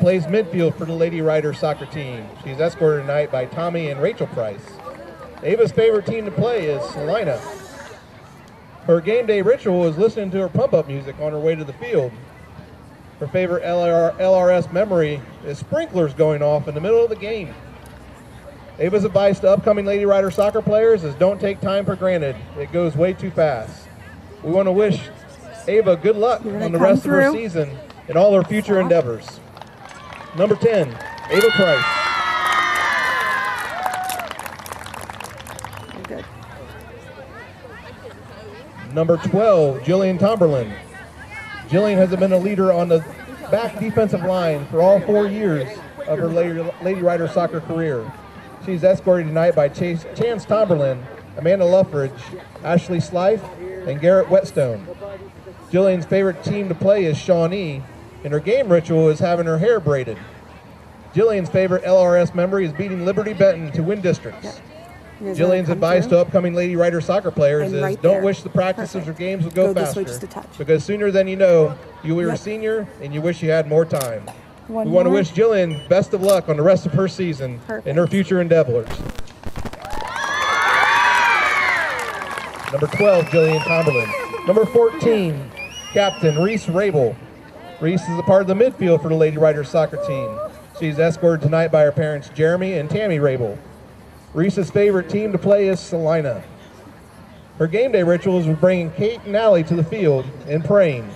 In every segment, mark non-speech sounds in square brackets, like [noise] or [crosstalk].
plays midfield for the Lady Riders soccer team. She's escorted tonight by Tommy and Rachel Price. Ava's favorite team to play is Celina. Her game day ritual is listening to her pump up music on her way to the field. Her favorite LR, LRS memory is sprinklers going off in the middle of the game. Ava's advice to upcoming Lady Rider soccer players is don't take time for granted. It goes way too fast. We want to wish Ava good luck on the rest of her season and all her future endeavors. Number 10, Ava Price. Number 12, Jillian Tomberlin. Jillian has been a leader on the back defensive line for all four years of her Lady, Rider soccer career. She's escorted tonight by Chase, Chance Tomberlin, Amanda Luffridge, Ashley Slife, and Garrett Whetstone. Jillian's favorite team to play is Shawnee, and her game ritual is having her hair braided. Jillian's favorite LRS memory is beating Liberty Benton to win districts. You Jillian's advice through? to upcoming Lady Rider soccer players And is right don't there. wish the practices or games would go, Go faster. just a touch. Because sooner than you know, you were a senior and you wish you had more time. One we want to wish Jillian best of luck on the rest of her season Perfect. and her future endeavors. Number 12, Jillian Tomberlin. Number 14, Captain Reese Rabel. Reese is a part of the midfield for the Lady Riders soccer team. She's escorted tonight by her parents Jeremy and Tammy Rabel. Reese's favorite team to play is Celina. Her game day ritual is bringing Kate and Allie to the field and praying.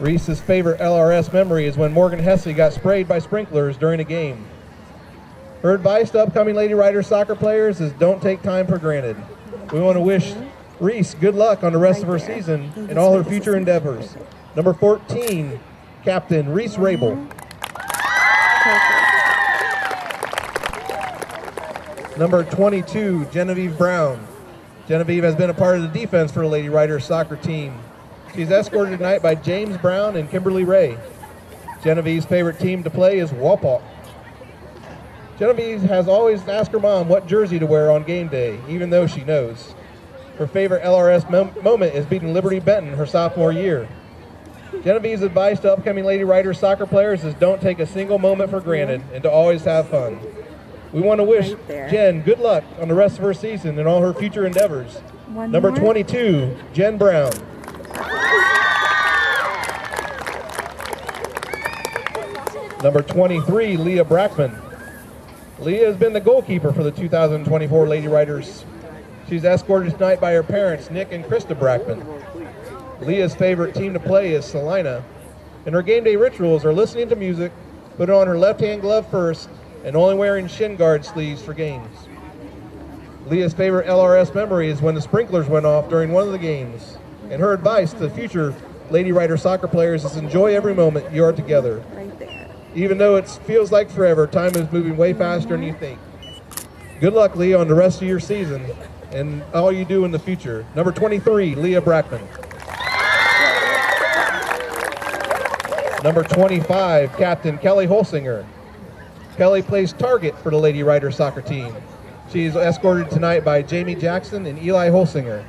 Reese's favorite LRS memory is when Morgan Hesse got sprayed by sprinklers during a game. Her advice to upcoming Lady Riders soccer players is don't take time for granted. We want to wish Reese good luck on the rest of her there. season and all her future endeavors. Number 14, Captain Reese Rabel. Number 22, Genevieve Brown. Genevieve has been a part of the defense for the Lady Riders soccer team. She's escorted tonight by James Brown and Kimberly Ray. Genevieve's favorite team to play is Wapak. Genevieve has always asked her mom what jersey to wear on game day, even though she knows. Her favorite LRS mom- moment is beating Liberty Benton her sophomore year. Genevieve's advice to upcoming Lady Riders soccer players is don't take a single moment for granted and to always have fun. We want to wish Right. Jen good luck on the rest of her season and all her future endeavors. One Number more. 22, Jen Brown. Number 23, Leah Brackman. Leah has been the goalkeeper for the 2024 Lady Riders. She's escorted tonight by her parents, Nick and Krista Brackman. Leah's favorite team to play is Celina, and her game day rituals are listening to music, putting on her left hand glove first, and only wearing shin guard sleeves for games. Leah's favorite LRS memory is when the sprinklers went off during one of the games, and her advice to future Lady Rider soccer players is enjoy every moment you are together. Right there. Even though it feels like forever, time is moving way faster than you think. Good luck, Leah, on the rest of your season and all you do in the future. Number 23, Leah Brackman. Number 25, Captain Kelly Holsinger. Kelly plays target for the Lady Rider soccer team. She is escorted tonight by Jamie Jackson and Eli Holsinger.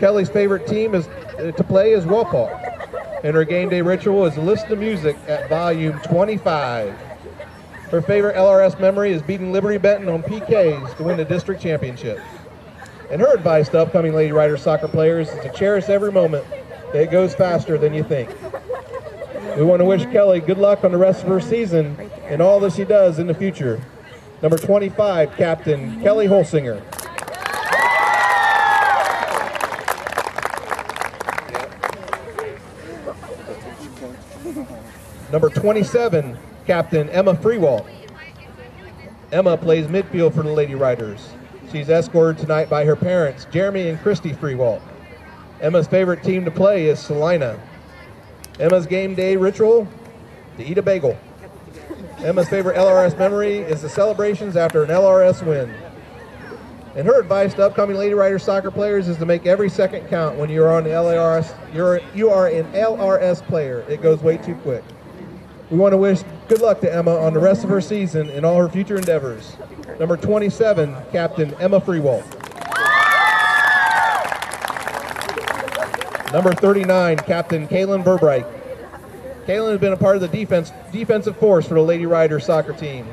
Kelly's favorite team is uh, to play is Wapak, and her game day ritual is listen to music at volume 25. Her favorite LRS memory is beating Liberty Benton on PKs to win the district championship. And her advice to upcoming Lady Rider soccer players is to cherish every moment. It goes faster than you think. We want to wish Kelly good luck on the rest of her season and all that she does in the future. Number 25, Captain Kelly Holsinger. Number 27, Captain Emma Freewalt. Emma plays midfield for the Lady Riders. She's escorted tonight by her parents, Jeremy and Christy Freewalt. Emma's favorite team to play is Celina. Emma's game day ritual, to eat a bagel. Emma's favorite LRS memory is the celebrations after an LRS win. And her advice to upcoming Lady Rider soccer players is to make every second count when you're on the LRS. You're you are an LRS player. It goes way too quick. We want to wish good luck to Emma on the rest of her season and all her future endeavors. Number 27, Captain Emma Freewalt. Number 39, Captain Kaylin Verbright. Kaylin has been a part of the defense defensive force for the Lady Riders soccer team.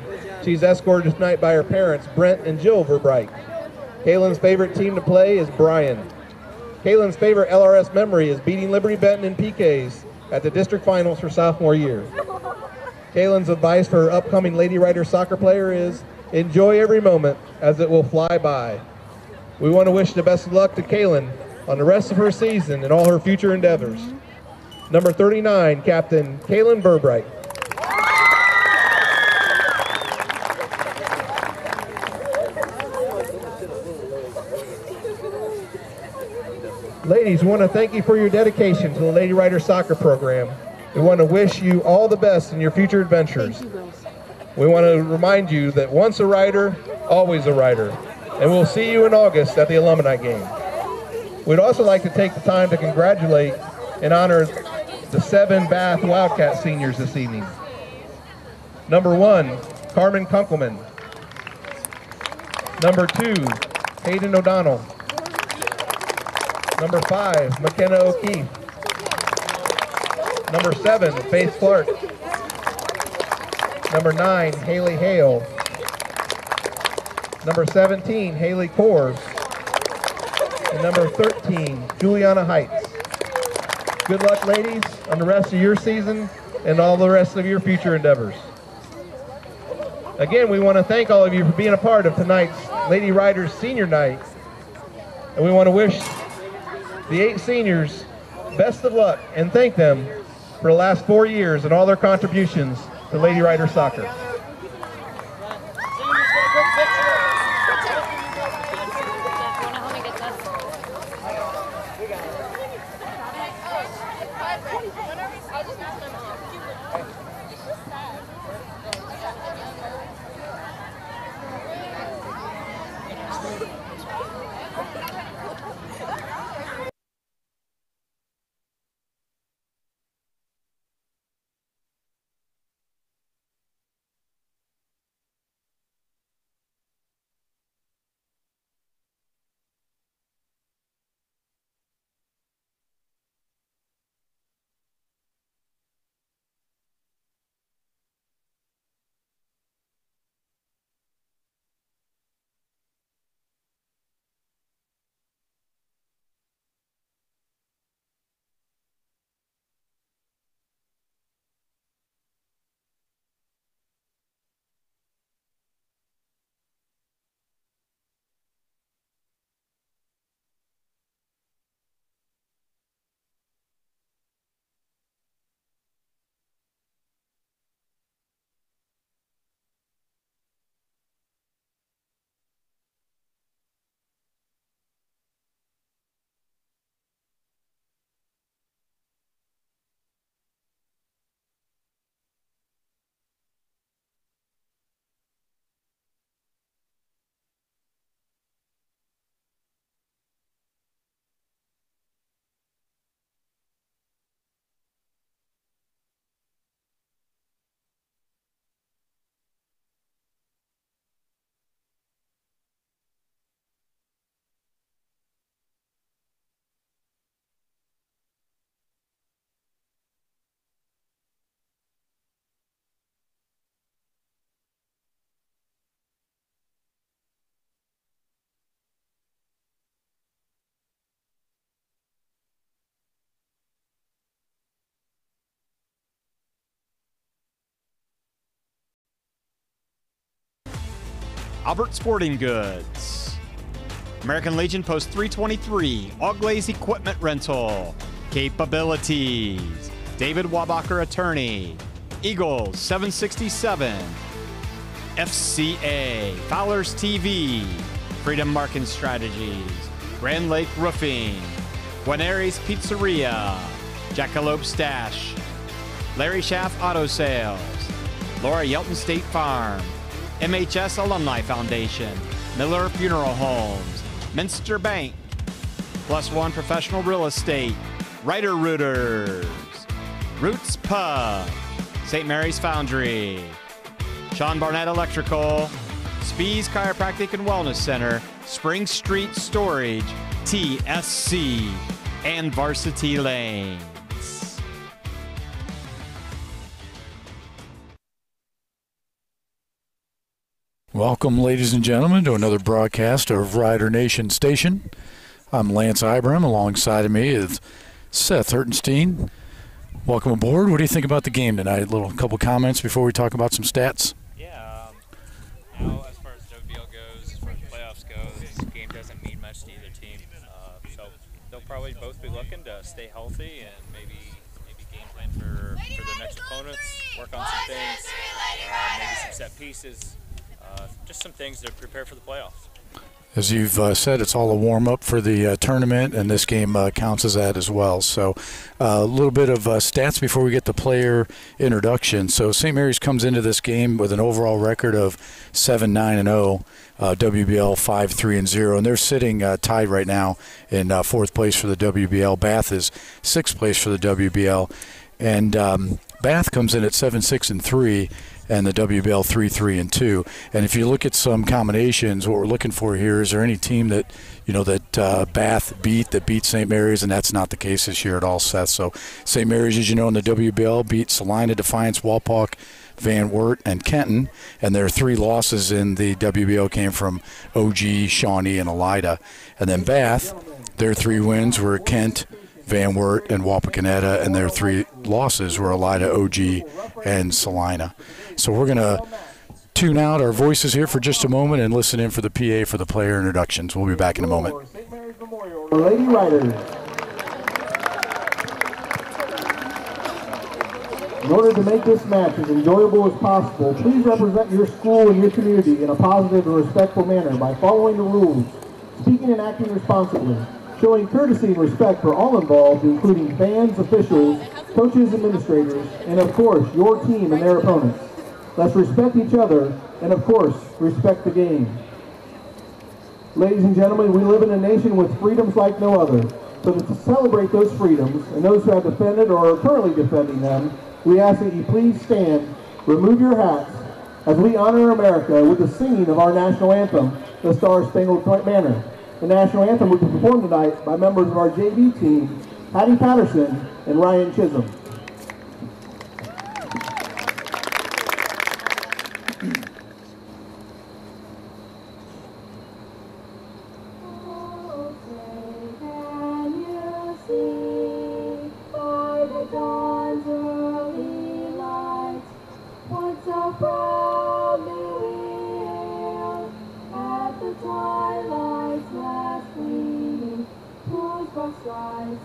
She's escorted tonight by her parents, Brent and Jill Verbright. Kaylin's favorite team to play is Bryan. Kaylin's favorite LRS memory is beating Liberty Benton in PKs at the district finals for sophomore year. Kaylin's advice for her upcoming Lady Rider soccer player is enjoy every moment as it will fly by. We want to wish the best of luck to Kaylin on the rest of her season and all her future endeavors. Number 39, Captain Kaylin Burbright. Ladies, we want to thank you for your dedication to the Lady Rider Soccer Program. We want to wish you all the best in your future adventures. We want to remind you that once a rider, always a rider. And we'll see you in August at the alumni game. We'd also like to take the time to congratulate and honor the seven Bath Wildcat seniors this evening. Number one, Carmen Kunkelman. Number two, Hayden O'Donnell. Number five, McKenna O'Keefe. Number seven, Faith Clark. Number nine, Haley Hale. Number 17, Haley Kors. And number 13, Juliana Heights. Good luck, ladies, on the rest of your season and all the rest of your future endeavors. Again, we want to thank all of you for being a part of tonight's Lady Riders Senior Night. And we want to wish the eight seniors best of luck and thank them for the last four years and all their contributions to Lady Rider Soccer. Albert Sporting Goods. American Legion Post 323, Auglaize Equipment Rental. Capabilities. David Wabacher Attorney. Eagles 767. FCA. Fowler's TV. Freedom Marketing Strategies. Grand Lake Roofing. Guaneri's Pizzeria. Jackalope Stash. Larry Schaff Auto Sales. Laura Yelton State Farm. MHS Alumni Foundation, Miller Funeral Homes, Minster Bank, Plus One Professional Real Estate, Writer Rooters, Roots Pub, St. Mary's Foundry, Sean Barnett Electrical, Spees Chiropractic and Wellness Center, Spring Street Storage, TSC, and Varsity Lanes. Welcome, ladies and gentlemen, to another broadcast of Rider Nation Station. I'm Lance Ibram. Alongside of me is Seth Hertenstein. Welcome aboard. What do you think about the game tonight? A little couple comments before we talk about some stats. Yeah, um, now as far as WBL goes, as far as playoffs go, this game doesn't mean much to either team. Uh, so they'll probably both be looking to stay healthy and maybe maybe game plan for, for their next opponents, work on some things, uh, maybe some set pieces, just some things to prepare for the playoffs. As you've uh, said, it's all a warm up for the uh, tournament, and this game uh, counts as that as well. So, uh, a little bit of uh, stats before we get the player introduction. So, St. Mary's comes into this game with an overall record of 7 9 and 0, uh, WBL 5 3 and 0, and they're sitting tied right now in fourth place for the WBL. Bath is sixth place for the WBL, and um, Bath comes in at 7 6 and 3 and the WBL 3 3 and 2. And if you look at some combinations, what we're looking for here is there any team that you know that uh, Bath beat that beat St. Mary's, and that's not the case this year at all, Seth. So St. Mary's, as you know, in the WBL beat Celina, Defiance, Wapak. Van Wert and Kenton, and their three losses in the WBL came from OG, Shawnee, and Elida. And then Bath, their three wins were Kent, Van Wert, and Wapakoneta, and their three losses were Elida, OG, and Celina. So we're going to tune out our voices here for just a moment and listen in for the PA for the player introductions. We'll be back in a moment. Lady Riders. In order to make this match as enjoyable as possible, please represent your school and your community in a positive and respectful manner by following the rules, speaking and acting responsibly showing courtesy and respect for all involved, including fans, officials, coaches, administrators, and of course, your team and their opponents. Let's respect each other, and of course, respect the game. Ladies and gentlemen, we live in a nation with freedoms like no other. So to celebrate those freedoms, and those who have defended or are currently defending them, we ask that you please stand, remove your hats, as we honor America with the singing of our national anthem, the Star Spangled Banner. The national anthem will be performed tonight by members of our JV team, Hattie Patterson and Ryan Chisholm. Well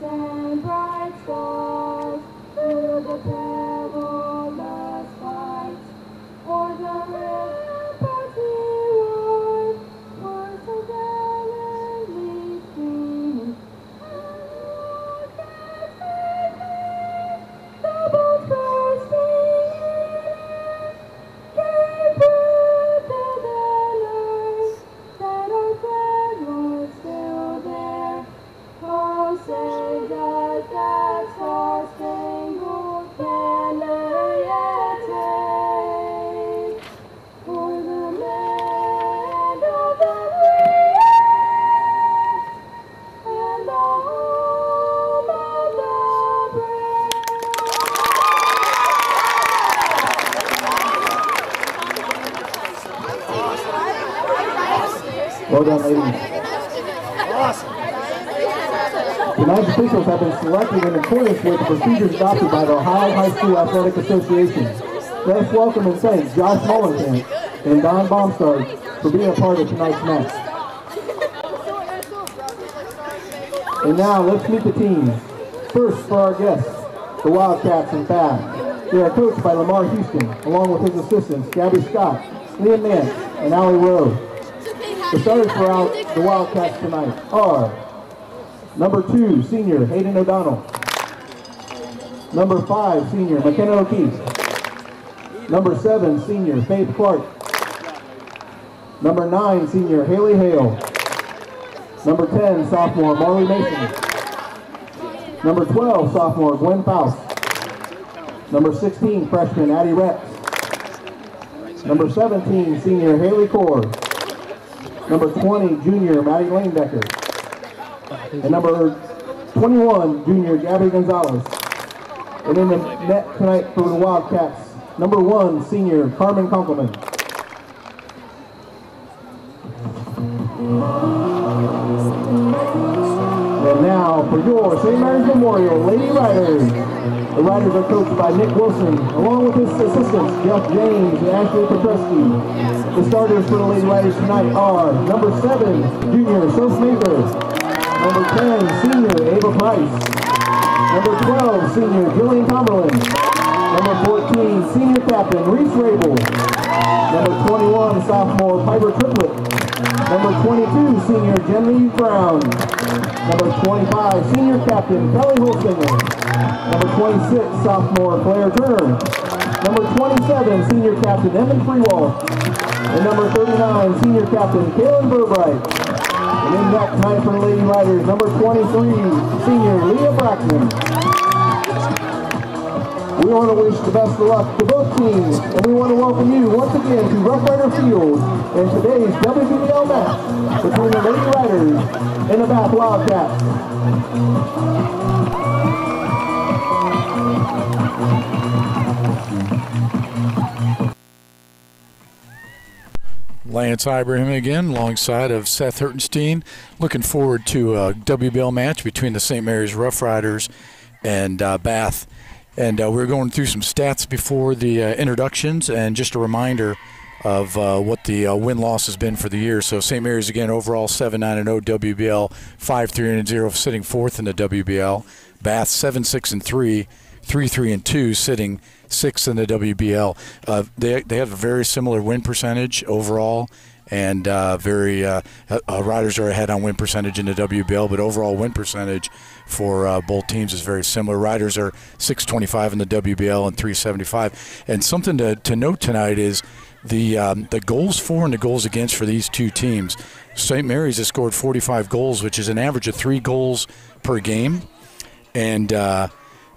officials have been selected in accordance with the procedures adopted by the Ohio High School Athletic Association. Let us welcome and thank Josh Mullenkamp and Don Baumstard for being a part of tonight's match. And now let's meet the teams. First for our guests, the Wildcats and Bath. They are coached by Lamar Houston, along with his assistants, Gabby Scott, Liam Nance, and Allie Rowe. The starters for out the Wildcats tonight are number two, senior Hayden O'Donnell. Number five, senior McKenna O'Keefe. Number seven, senior Faith Clark. Number nine, senior Haley Hale. Number 10, sophomore Marley Mason. Number 12, sophomore Gwen Faust. Number 16, freshman Addie Rex. Number 17, senior Haley Core. Number 20, junior Maddie Lanedecker. And number 21, junior Gabby Gonzalez. And in the net tonight for the Wildcats, number one, senior Carmen Conkelman. And now for your St. Mary's Memorial Lady Riders. The Riders are coached by Nick Wilson, along with his assistants, Jeff James and Ashley Petruski. The starters for the Lady Riders tonight are number seven, junior Soph Mather, number 10, senior Ava Price, number 12, senior Jillian Tomberlin, number 14, senior captain Reese Rabel, number 21, sophomore Piper Triplett, number 22, senior Jenny Brown, number 25, senior captain Kelly Holsinger, number 26, sophomore Claire Turner, number 27, senior captain Emma Freewalt. and number 39, senior captain Kaylin Burbright. In that time for Lady Riders, number 23, senior Leah Brackman. We want to wish the best of luck to both teams, and we want to welcome you once again to Rough Rider Field and today's WBL match between the Lady Riders and the Bath Wildcats. Lance Ibrahim again, alongside of Seth Hertenstein. Looking forward to a WBL match between the St. Mary's Rough Riders and uh, Bath. And uh, we're going through some stats before the uh, introductions, and just a reminder of uh, what the uh, win loss has been for the year. So St. Mary's again overall 7 9 0 WBL, 5 3 0 sitting fourth in the WBL. Bath 7 6 and 3, 3 3 and 2 sitting sixth in the WBL. Uh, they they have a very similar win percentage overall. And uh, very uh, uh, riders are ahead on win percentage in the WBL, but overall win percentage for uh, both teams is very similar. Riders are 625 in the WBL and 375. And something to, to note tonight is the um, the goals for and the goals against for these two teams. St. Mary's has scored 45 goals, which is an average of three goals per game, and uh,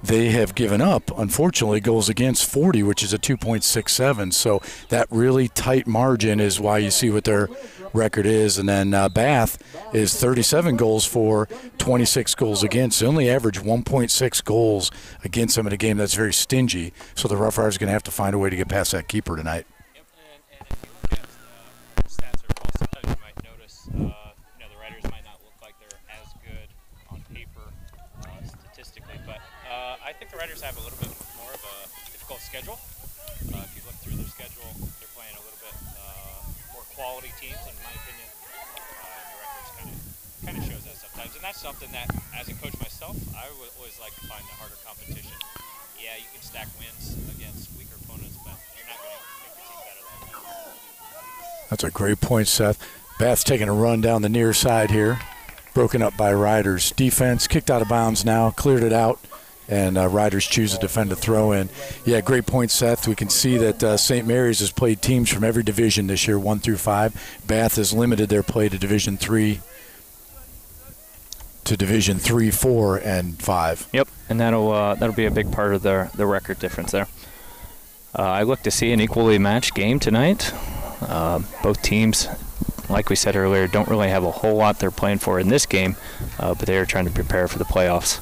they have given up, unfortunately, goals against 40, which is a 2.67. So that really tight margin is why you see what their record is. And then uh, Bath is 37 goals for, 26 goals against. They only average 1.6 goals against them in a game that's very stingy. So the Rough Riders are going to have to find a way to get past that keeper tonight. Yep, and, and if you look at uh, stats or ball, sometimes you might notice, uh, you know, the Riders might not look like they're as good on paper uh, statistically, but uh, I think the Riders have a little bit more of a difficult schedule. Uh, if you look through their schedule, they're playing a little bit uh, more quality teams, in my opinion. Uh, kind of shows that sometimes, and that's something that, as a coach myself, I would always like to find the harder competition. Yeah, you can stack wins against weaker opponents, but you're not going to make your team better than that. That's a great point, Seth. Bath's taking a run down the near side here, broken up by Riders. Defense kicked out of bounds now, cleared it out, and uh, Riders choose to defend a throw in. Yeah, great point, Seth. We can see that uh, St. Mary's has played teams from every division this year, one through five. Bath has limited their play to Division three, to Division three, four, and five. Yep, and that'll uh, that'll be a big part of the the record difference there. Uh, I look to see an equally matched game tonight. Uh, both teams, like we said earlier, don't really have a whole lot they're playing for in this game, uh, but they are trying to prepare for the playoffs.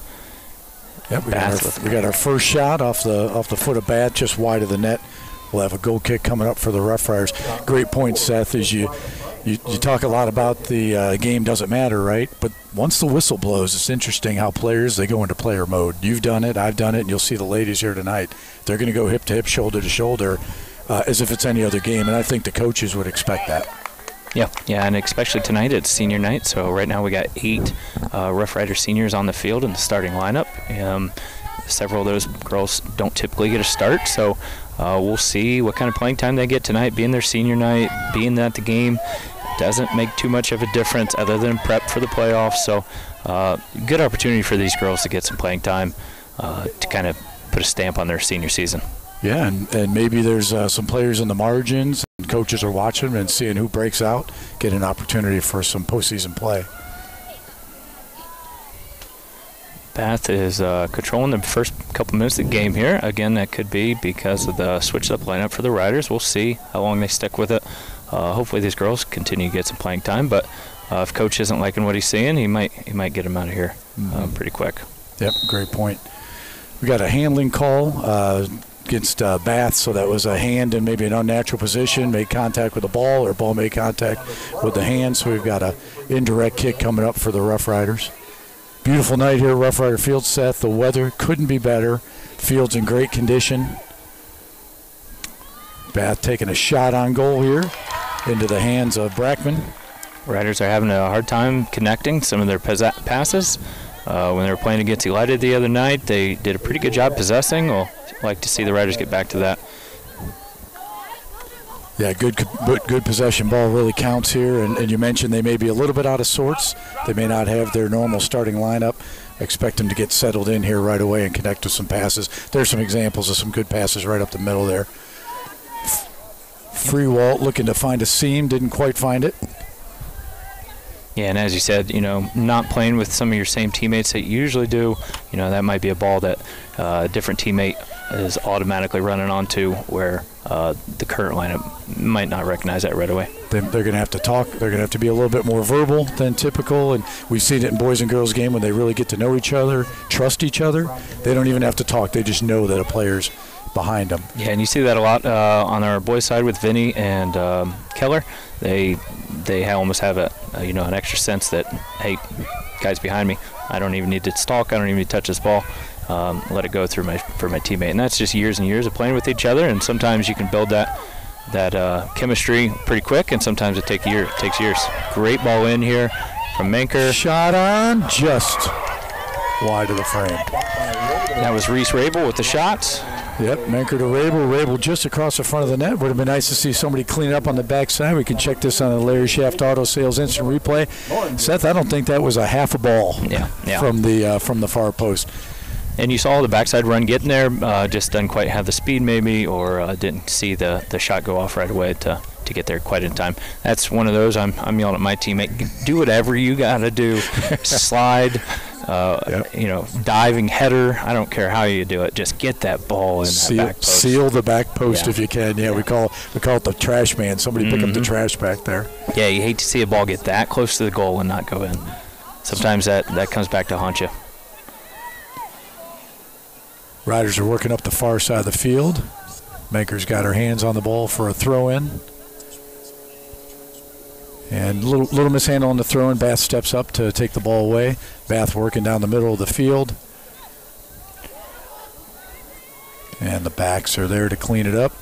Yep, we got, our, we got our first shot off the off the foot of Bath, just wide of the net. We'll have a goal kick coming up for the Rough Riders. Great point, Seth. As you you, you talk a lot about the uh, game doesn't matter, right? But once the whistle blows, it's interesting how players they go into player mode. You've done it, I've done it, and you'll see the ladies here tonight. They're going to go hip to hip, shoulder to shoulder, uh, as if it's any other game, and I think the coaches would expect that. Yeah, yeah, and especially tonight it's senior night. So right now we got eight uh, Rough Rider seniors on the field in the starting lineup. Um, several of those girls don't typically get a start, so uh, we'll see what kind of playing time they get tonight. Being their senior night, being at the game, doesn't make too much of a difference other than prep for the playoffs. So uh, good opportunity for these girls to get some playing time uh, to kind of put a stamp on their senior season. Yeah, and, and maybe there's uh, some players in the margins, coaches are watching and seeing who breaks out, get an opportunity for some postseason play. Bath is uh, controlling the first couple minutes of the game here. Again, that could be because of the switched up lineup for the Riders. We'll see how long they stick with it. Uh, hopefully, these girls continue to get some playing time. But uh, if coach isn't liking what he's seeing, he might he might get them out of here uh, pretty quick. Yep, great point. We got a handling call uh, against uh, Bath, so that was a hand in maybe an unnatural position, made contact with the ball, or ball made contact with the hand. So we've got a indirect kick coming up for the Rough Riders. Beautiful night here Rough Rider Field, Seth. The weather couldn't be better. Field's in great condition. Bath taking a shot on goal here into the hands of Brackman. Riders are having a hard time connecting some of their passes. Uh, when they were playing against United the other night, they did a pretty good job possessing. We'll like to see the Riders get back to that. Yeah, good good possession ball really counts here. And, and you mentioned they may be a little bit out of sorts. They may not have their normal starting lineup. Expect them to get settled in here right away and connect with some passes. There's some examples of some good passes right up the middle there. Freewalt looking to find a seam, didn't quite find it. Yeah, and as you said, you know, not playing with some of your same teammates that you usually do, you know, that might be a ball that uh, a different teammate is automatically running onto where uh, the current lineup might not recognize that right away. They, they're going to have to talk. They're going to have to be a little bit more verbal than typical. And we've seen it in boys and girls game when they really get to know each other, trust each other. They don't even have to talk. They just know that a player's behind them. Yeah, and you see that a lot uh, on our boys' side with Vinny and um, Keller. They they almost have a, a, you know an extra sense that hey, guys behind me, I don't even need to stalk. I don't even need to touch this ball. Um, let it go through my for my teammate, and that's just years and years of playing with each other. And sometimes you can build that that uh, chemistry pretty quick, and sometimes it take year takes years. Great ball in here from Menker. Shot on just wide of the frame. That was Reese Rabel with the shots. Yep, Menker to Rabel. Rabel just across the front of the net. Would have been nice to see somebody clean up on the backside. We can check this on the Larry Schaff Auto Sales instant replay. Seth, I don't think that was a half a ball yeah, yeah. from the uh, from the far post. And you saw the backside run getting there, uh, just didn't quite have the speed maybe, or uh, didn't see the, the shot go off right away to, to get there quite in time. That's one of those. I'm, I'm yelling at my teammate, do whatever you got to do, [laughs] slide, uh, yep. you know, diving header. I don't care how you do it. Just get that ball in seal, that back post. Seal the back post yeah. if you can. Yeah, yeah, we call we call it the trash man. Somebody mm-hmm. pick up the trash back there. Yeah, you hate to see a ball get that close to the goal and not go in. Sometimes that, that comes back to haunt you. Riders are working up the far side of the field. Menker's got her hands on the ball for a throw in. And little little mishandle on the throw and Bath steps up to take the ball away. Bath working down the middle of the field. And the backs are there to clean it up.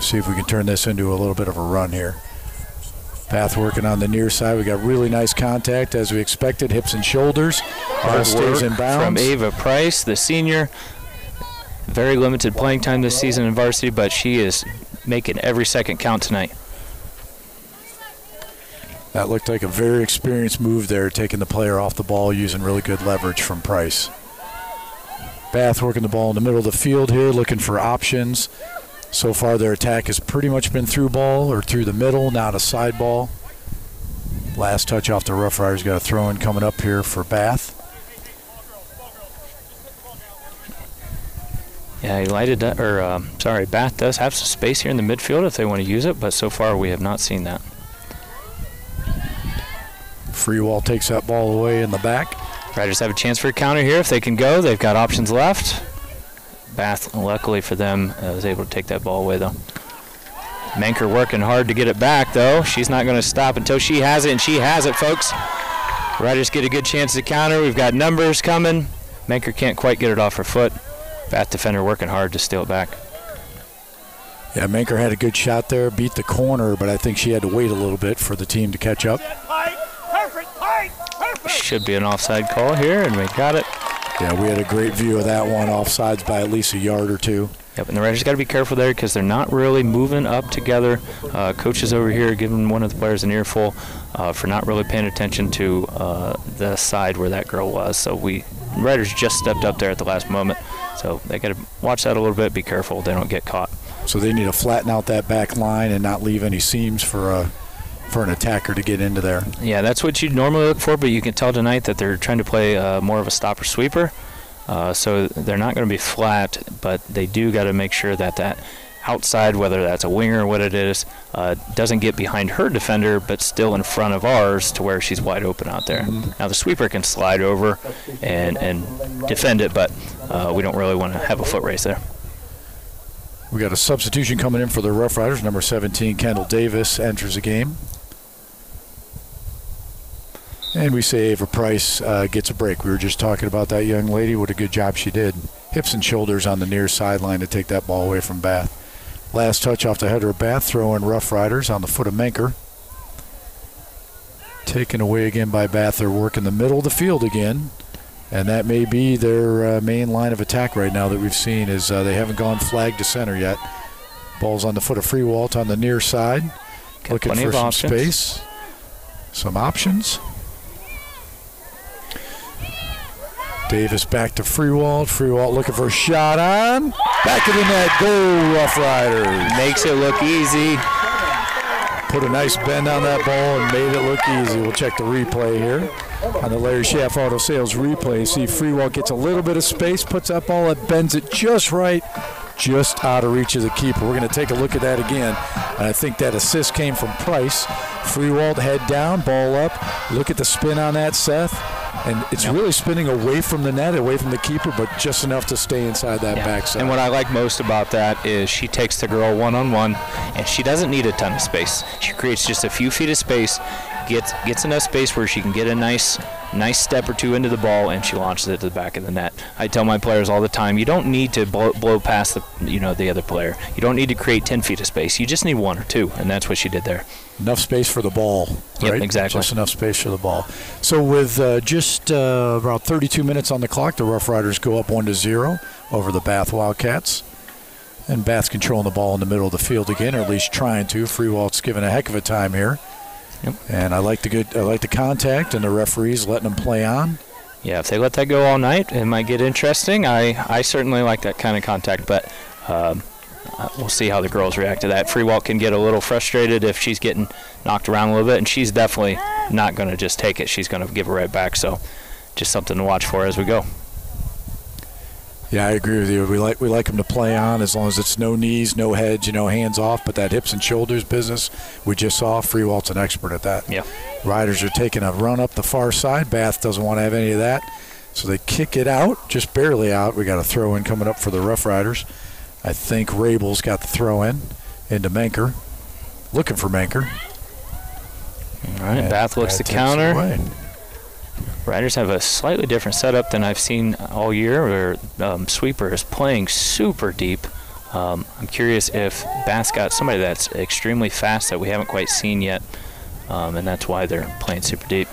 See if we can turn this into a little bit of a run here. Bath working on the near side. We got really nice contact as we expected. Hips and shoulders. Stays in bounds. From Ava Price, the senior. Very limited playing time this season in varsity, but she is making every second count tonight. That looked like a very experienced move there, taking the player off the ball, using really good leverage from Price. Bath working the ball in the middle of the field here, looking for options. So far, their attack has pretty much been through ball or through the middle, not a side ball. Last touch off the Rough Riders got a throw in coming up here for Bath. Yeah, United or uh, sorry, Bath does have some space here in the midfield if they want to use it, but so far we have not seen that. Freewalt takes that ball away in the back. Riders have a chance for a counter here if they can go. They've got options left. Bath, luckily for them, uh, was able to take that ball away though. Menker working hard to get it back though. She's not going to stop until she has it, and she has it, folks. Riders get a good chance to counter. We've got numbers coming. Menker can't quite get it off her foot. Bath defender working hard to steal it back. Yeah, Menker had a good shot there, beat the corner, but I think she had to wait a little bit for the team to catch up. Should be an offside call here, and we got it. Yeah, we had a great view of that one, offsides by at least a yard or two. Yep, and the Riders got to be careful there because they're not really moving up together. Uh, coaches over here giving one of the players an earful uh, for not really paying attention to uh, the side where that girl was. So we Riders just stepped up there at the last moment. So they got to watch that a little bit. Be careful they don't get caught. So they need to flatten out that back line and not leave any seams for a for an attacker to get into there. Yeah, that's what you'd normally look for, but you can tell tonight that they're trying to play uh, more of a stopper sweeper. Uh, so they're not going to be flat, but they do got to make sure that that outside, whether that's a winger or what it is, uh, doesn't get behind her defender, but still in front of ours to where she's wide open out there. Mm-hmm. Now the sweeper can slide over and and defend it, but uh, we don't really want to have a foot race there. We got a substitution coming in for the Rough Riders. Number 17, Kendall Davis enters the game. And we say Ava Price uh, gets a break. We were just talking about that young lady. What a good job she did. Hips and shoulders on the near sideline to take that ball away from Bath. Last touch off the header of Bath, throw in Rough Riders on the foot of Menker. Taken away again by Bath. They're working the middle of the field again. And that may be their uh, main line of attack right now that we've seen is uh, they haven't gone flag to center yet. Ball's on the foot of Freewalt on the near side. Got looking for some options. space. Some options. Davis back to Freewalt. Freewalt looking for a shot on. Back of the net. Go Rough Riders. Makes it look easy. Put a nice bend on that ball and made it look easy. We'll check the replay here. On the Larry Schaff Auto Sales replay, see Freewalt gets a little bit of space, puts that ball, it bends it just right, just out of reach of the keeper. We're going to take a look at that again. And I think that assist came from Price. Freewalt head down, ball up. Look at the spin on that, Seth. And it's really spinning away from the net, away from the keeper, but just enough to stay inside that Yeah. backside. And what I like most about that is she takes the girl one on one, and she doesn't need a ton of space. She creates just a few feet of space, gets gets enough space where she can get a nice nice step or two into the ball, and she launches it to the back of the net. I tell my players all the time, you don't need to blow, blow past the you know the other player. You don't need to create 10 feet of space. You just need one or two, and that's what she did there. Enough space for the ball. Yep, right? exactly. Just enough space for the ball. So with uh, just uh, about 32 minutes on the clock, the Rough Riders go up one to zero over the Bath Wildcats. And Bath's controlling the ball in the middle of the field again, or at least trying to. Freewalt's giving a heck of a time here. Yep. And I like the good, I like the contact, and the referees letting them play on. Yeah, if they let that go all night, it might get interesting. I, I certainly like that kind of contact, but um, uh, we'll see how the girls react to that. Freewalt can get a little frustrated if she's getting knocked around a little bit, and she's definitely not going to just take it. She's going to give it right back. So, just something to watch for as we go. Yeah, I agree with you. We like we like them to play on as long as it's no knees, no heads, you know, hands off. But that hips and shoulders business, we just saw. Freewalt's an expert at that. Yeah. Riders are taking a run up the far side. Bath doesn't want to have any of that, so they kick it out, just barely out. We got a throw in coming up for the Rough Riders. I think Rabel's got the throw in into Menker, looking for Menker. All right, And Bath looks to counter. Riders have a slightly different setup than I've seen all year, where um, Sweeper is playing super deep. Um, I'm curious if Bath's got somebody that's extremely fast that we haven't quite seen yet, um, and that's why they're playing super deep.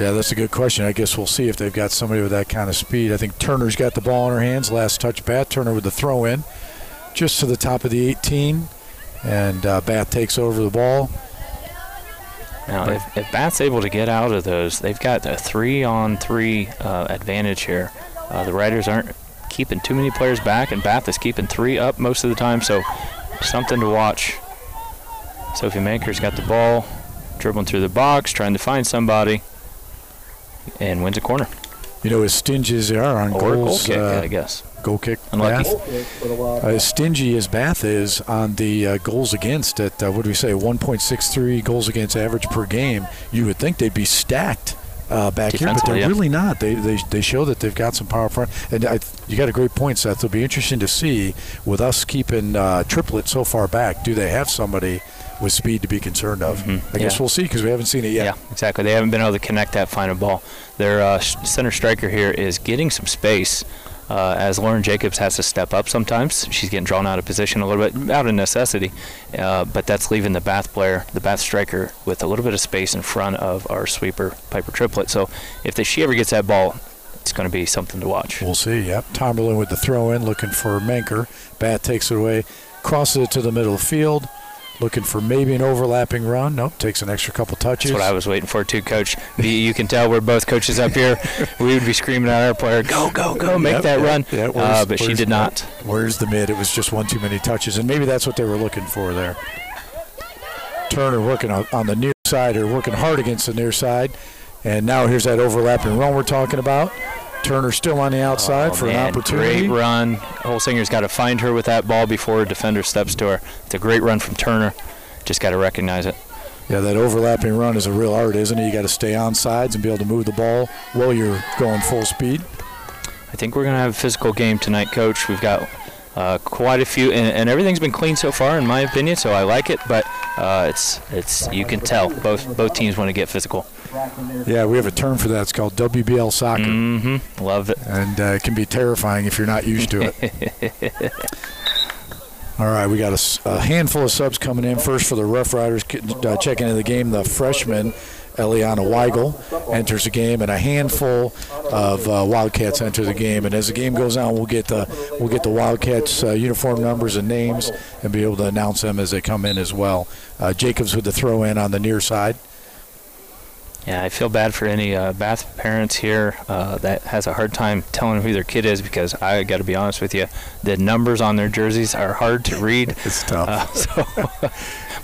Yeah, that's a good question. I guess we'll see if they've got somebody with that kind of speed. I think Turner's got the ball in her hands. Last touch, Bath. Turner with the throw in, just to the top of the 18, and uh, Bath takes over the ball. Now, if, if Bath's able to get out of those, they've got a three-on-three uh, advantage here. Uh, the Riders aren't keeping too many players back, and Bath is keeping three up most of the time, so something to watch. Sophie Menker's got the ball, dribbling through the box, trying to find somebody, and wins a corner. You know, as stingy as they are on Or a goal goals, kick, uh, I guess. goal kick. Unlucky. Bath. Uh, as stingy as Bath is on the uh, goals against at uh, what do we say 1.63 goals against average per game, you would think they'd be stacked uh, back here, but they're yeah. really not. They, they they show that they've got some power front, and I, you got a great point, Seth. It'll be interesting to see with us keeping uh, Triplett so far back. Do they have somebody with speed to be concerned of? I guess yeah. we'll see because we haven't seen it yet. Yeah, exactly. They haven't been able to connect that final ball. Their uh, center striker here is getting some space. Uh, as Lauren Jacobs has to step up sometimes, she's getting drawn out of position a little bit, out of necessity. Uh, but that's leaving the Bath player, the Bath striker, with a little bit of space in front of our sweeper Piper Triplett. So if the, she ever gets that ball, it's going to be something to watch. We'll see. Yep. Tomberlin with the throw in, looking for Menker. Bath takes it away, crosses it to the middle of the field, looking for maybe an overlapping run. Nope, takes an extra couple touches. That's what I was waiting for too, Coach. You- You can tell we're both coaches up here. [laughs] We would be screaming at our player, "Go, go, go! Make Yep, that yep, run!" yep. uh, but she did not. Where's the mid? It was just one too many touches, and maybe that's what they were looking for there. Turner working on, on the near side, or working hard against the near side, and now here's that overlapping run we're talking about. Turner still on the outside Oh, for man, an opportunity. Great run. Holsinger's got to find her with that ball before a defender steps to her. It's a great run from Turner. Just got to recognize it. Yeah, that overlapping run is a real art, isn't it? You got to stay on sides and be able to move the ball while you're going full speed. I think we're going to have a physical game tonight, Coach. We've got uh, quite a few, and, and everything's been clean so far, in my opinion. So I like it, but uh, it's it's you can tell both both teams want to get physical. Yeah, we have a term for that. It's called WBL soccer. Mm-hmm. Love it. And uh, it can be terrifying if you're not used to it. [laughs] All right, we got a handful of subs coming in. First for the Rough Riders, uh, checking into the game, the freshman Eliana Weigel enters the game, and a handful of uh, Wildcats enter the game. And as the game goes on, we'll get the we'll get the Wildcats uh, uniform numbers and names, and be able to announce them as they come in as well. Uh, Jacobs with the throw in on the near side. Yeah, I feel bad for any uh, Bath parents here uh, that has a hard time telling who their kid is because I got to be honest with you, the numbers on their jerseys are hard to read. [laughs] It's tough. Uh, [laughs] so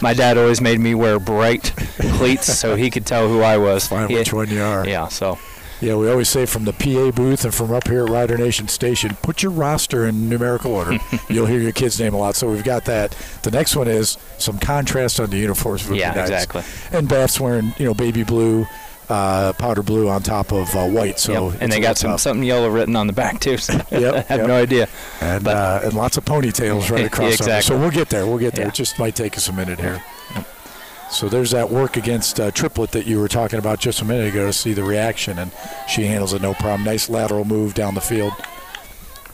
[laughs] my dad always made me wear bright cleats so he could tell who I was. Find Yeah. which one you are. Yeah, so Yeah, we always say from the PA booth and from up here at Rider Nation Station, put your roster in numerical order. [laughs] You'll hear your kid's name a lot. So we've got that. The next one is some contrast on the uniforms. Yeah, nice. exactly. And Bath's wearing, you know, baby blue, uh, powder blue on top of uh, white. So yep. and they got some something yellow written on the back too. So [laughs] Yep, [laughs] I have yep. no idea. and, but- uh, and lots of ponytails right across. Exactly. So we'll get there. We'll get there. Yeah. It just might take us a minute here. So there's that work against uh, Triplett that you were talking about just a minute ago to see the reaction, and she handles it no problem. Nice lateral move down the field.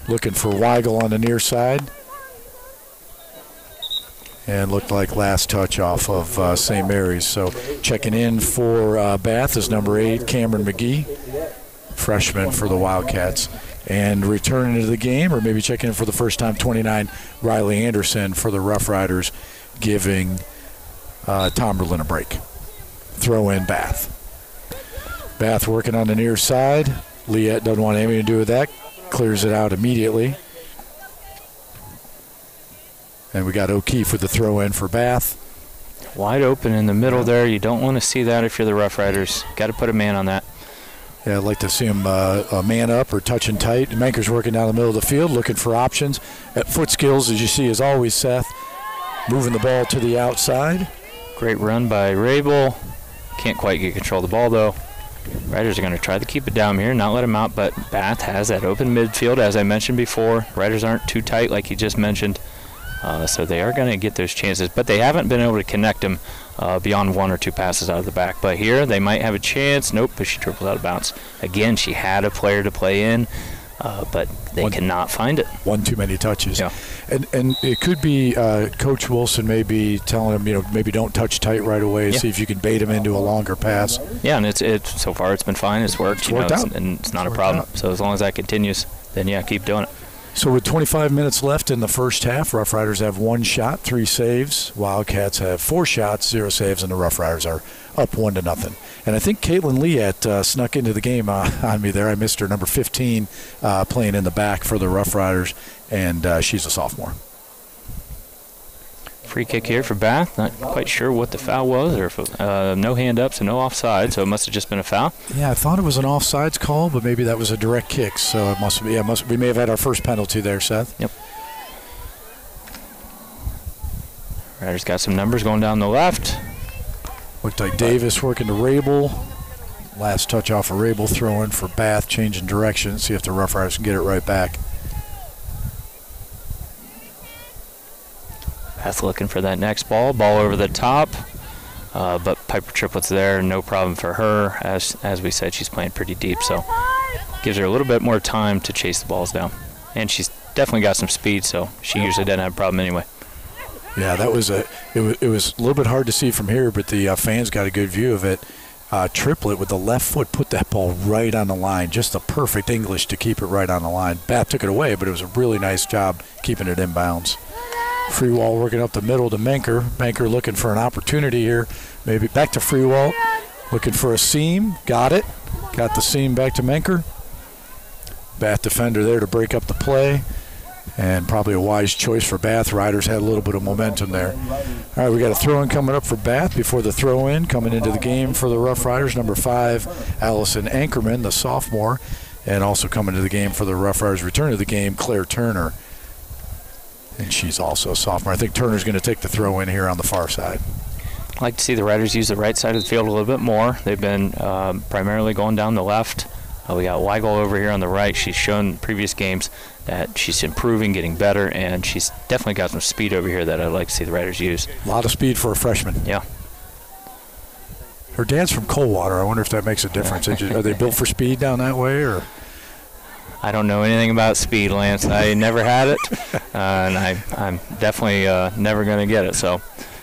Looking for Weigel on the near side. And looked like last touch off of uh, St. Mary's. So checking in for uh, Bath is number eight, Cameron McGee, freshman for the Wildcats. And returning to the game, or maybe checking in for the first time, 29, Riley Anderson for the Rough Riders, giving uh, Tom Berlin a break. Throw in Bath. Bath working on the near side. Liette doesn't want anything to do with that. Clears it out immediately. And we got O'Keefe with the throw in for Bath. Wide open in the middle there. You don't want to see that if you're the Rough Riders. Got to put a man on that. Yeah, I'd like to see him uh, uh, man up or touching tight. Menker's working down the middle of the field, looking for options. At foot skills, as you see, is always Seth. Moving the ball to the outside. Great run by Rabel. Can't quite get control of the ball though. Riders are going to try to keep it down here, not let him out, but Bath has that open midfield, as I mentioned before. Riders aren't too tight, like you just mentioned, uh, so they are going to get those chances, but they haven't been able to connect them uh, beyond one or two passes out of the back. But here, they might have a chance. Nope, but she tripled out of bounds. Again, she had a player to play in, uh, but they One- cannot find it. One too many touches. Yeah. And and it could be uh, Coach Wilson maybe telling him, you know, maybe don't touch tight right away. Yeah. See if you can bait him into a longer pass. Yeah, and it's it so far it's been fine. It's worked. It's you know, worked it's- out. and it's not It's a problem. worked So as long as that continues, then yeah, keep doing it. So with 25 minutes left in the first half, Rough Riders have one shot, three saves. Wildcats have four shots, zero saves, and the Rough Riders are up one to nothing. And I think Caitlin Liette uh, snuck into the game uh, [laughs] on me there. I missed her, number 15, uh, playing in the back for the Rough Riders, and uh, she's a sophomore. Free kick here for Bath. Not quite sure what the foul was, or if uh, no hand up, so no offside. So it must have just been a foul. Yeah, I thought it was an offsides call, but maybe that was a direct kick. So it must be. Yeah, must we may have had our first penalty there, Seth. Yep. Riders got some numbers going down the left. Looked like Davis working to Rabel. Last touch off of Rabel, throw in for Bath, changing direction. See if the Rough Riders can get it right back. Bath looking for that next ball. Ball over the top. Uh, but Piper Triplett's there, no problem for her. As as we said, she's playing pretty deep, so gives her a little bit more time to chase the balls down. And she's definitely got some speed, so she usually doesn't have a problem anyway. Yeah, that was a. It was, it was a little bit hard to see from here, but the uh, fans got a good view of it. Uh, Triplett with the left foot put that ball right on the line. Just the perfect English to keep it right on the line. Bath took it away, but it was a really nice job keeping it inbounds. Freewalt working up the middle to Menker. Menker looking for an opportunity here. Maybe back to Freewalt. Looking for a seam. Got it. Got the seam back to Menker. Bath defender there to break up the play. And probably a wise choice for Bath. Riders had a little bit of momentum there. All right, we got a throw in coming up for Bath before the throw in. Coming into the game for the Rough Riders, number five, Allison Ankerman, the sophomore. And also coming to the game for the Rough Riders, return to the game, Claire Turner. And she's also a sophomore. I think Turner's going to take the throw in here on the far side. I'd like to see the Riders use the right side of the field a little bit more. They've been um, primarily going down the left. Uh, we got Weigel over here on the right. She's shown previous games that she's improving, getting better, and she's definitely got some speed over here that I'd like to see the Riders use. A lot of speed for a freshman. Yeah. Her dad's from Coldwater. I wonder if that makes a difference. Are they built for speed down that way, or I don't know anything about speed, Lance. I never had it, [laughs] uh, and I, I'm definitely uh, never going to get it. So,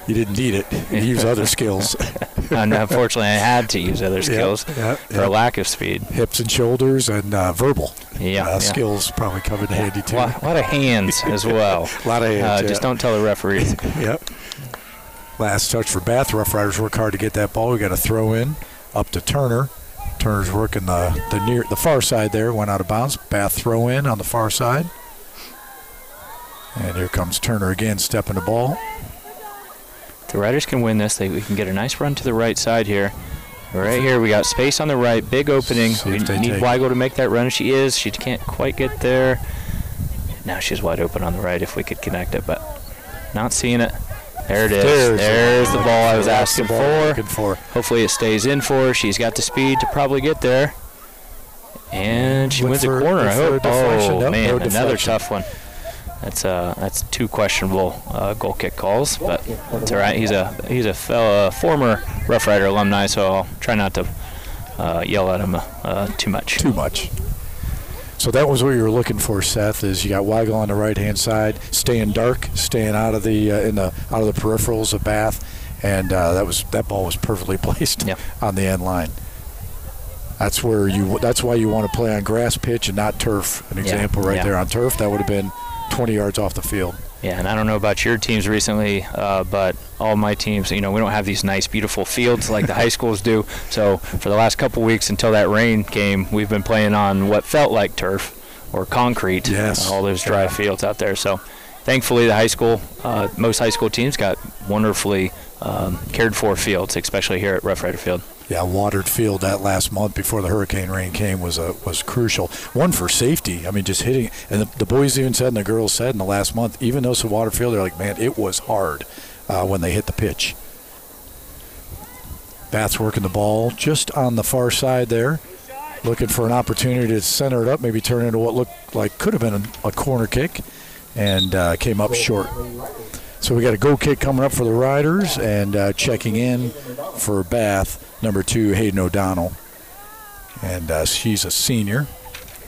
you didn't need it? You use other skills, [laughs] unfortunately, I had to use other skills yeah, for yeah. lack of speed. hips and shoulders, and uh, verbal Yeah, uh, yeah. skills probably come in handy A too. a lot of hands [laughs] as well. A lot of hands. Uh, Just don't tell the referee. [laughs] Yep. Last touch for Bath. Rough Riders work hard to get that ball. We got a throw in up to Turner. Turner's working the the near the far side there. Went out of bounds. Bath throw in on the far side. And here comes Turner again, stepping the ball. The Riders can win this. They, we can get a nice run to the right side here. Right here, we got space on the right, big opening. We need Weigel to make that run. She is. She can't quite get there. Now she's wide open on the right if we could connect it, but not seeing it. There it is. There's There's, the- ball I was asking for. Looking for. Hopefully it stays in for her. She's got the speed to probably get there. And she Look wins a corner, I hope. Oh, man, no another tough one. That's uh, that's two questionable uh, goal kick calls, but it's all right. He's a he's a fellow, former Rough Rider alumni, so I'll try not to uh, yell at him uh, too much. Too much. So that was what you were looking for, Seth. Is you got Weigel on the right hand side, staying dark, staying out of the uh, in the out of the peripherals of Bath, and uh, that was that ball was perfectly [laughs] placed Yeah. on the end line. That's where you. That's why you want to play on grass pitch and not turf. An Yeah, example right yeah. there on turf that would have been 20 yards off the field. Yeah, and I don't know about your teams recently, uh, but all my teams, you know, we don't have these nice, beautiful fields like the high schools do. So for the last couple weeks until that rain came, we've been playing on what felt like turf or concrete. Yes. all those dry fields out there. So thankfully, the high school, uh, most high school teams got wonderfully um, cared for fields, especially here at Rough Rider Field. Yeah, watered field that last month before the hurricane rain came was a, was crucial. One for safety. I mean, just hitting. And the, the boys even said, and the girls said in the last month, even though it's a water field, they're like, man, it was hard uh, when they hit the pitch. Bats working the ball just on the far side there, looking for an opportunity to center it up, maybe turn into what looked like could have been a, a corner kick, and uh, came up short. So we got a go kick coming up for the Riders, and uh, checking in for Bath, number two, Hayden O'Donnell. And uh, she's a senior.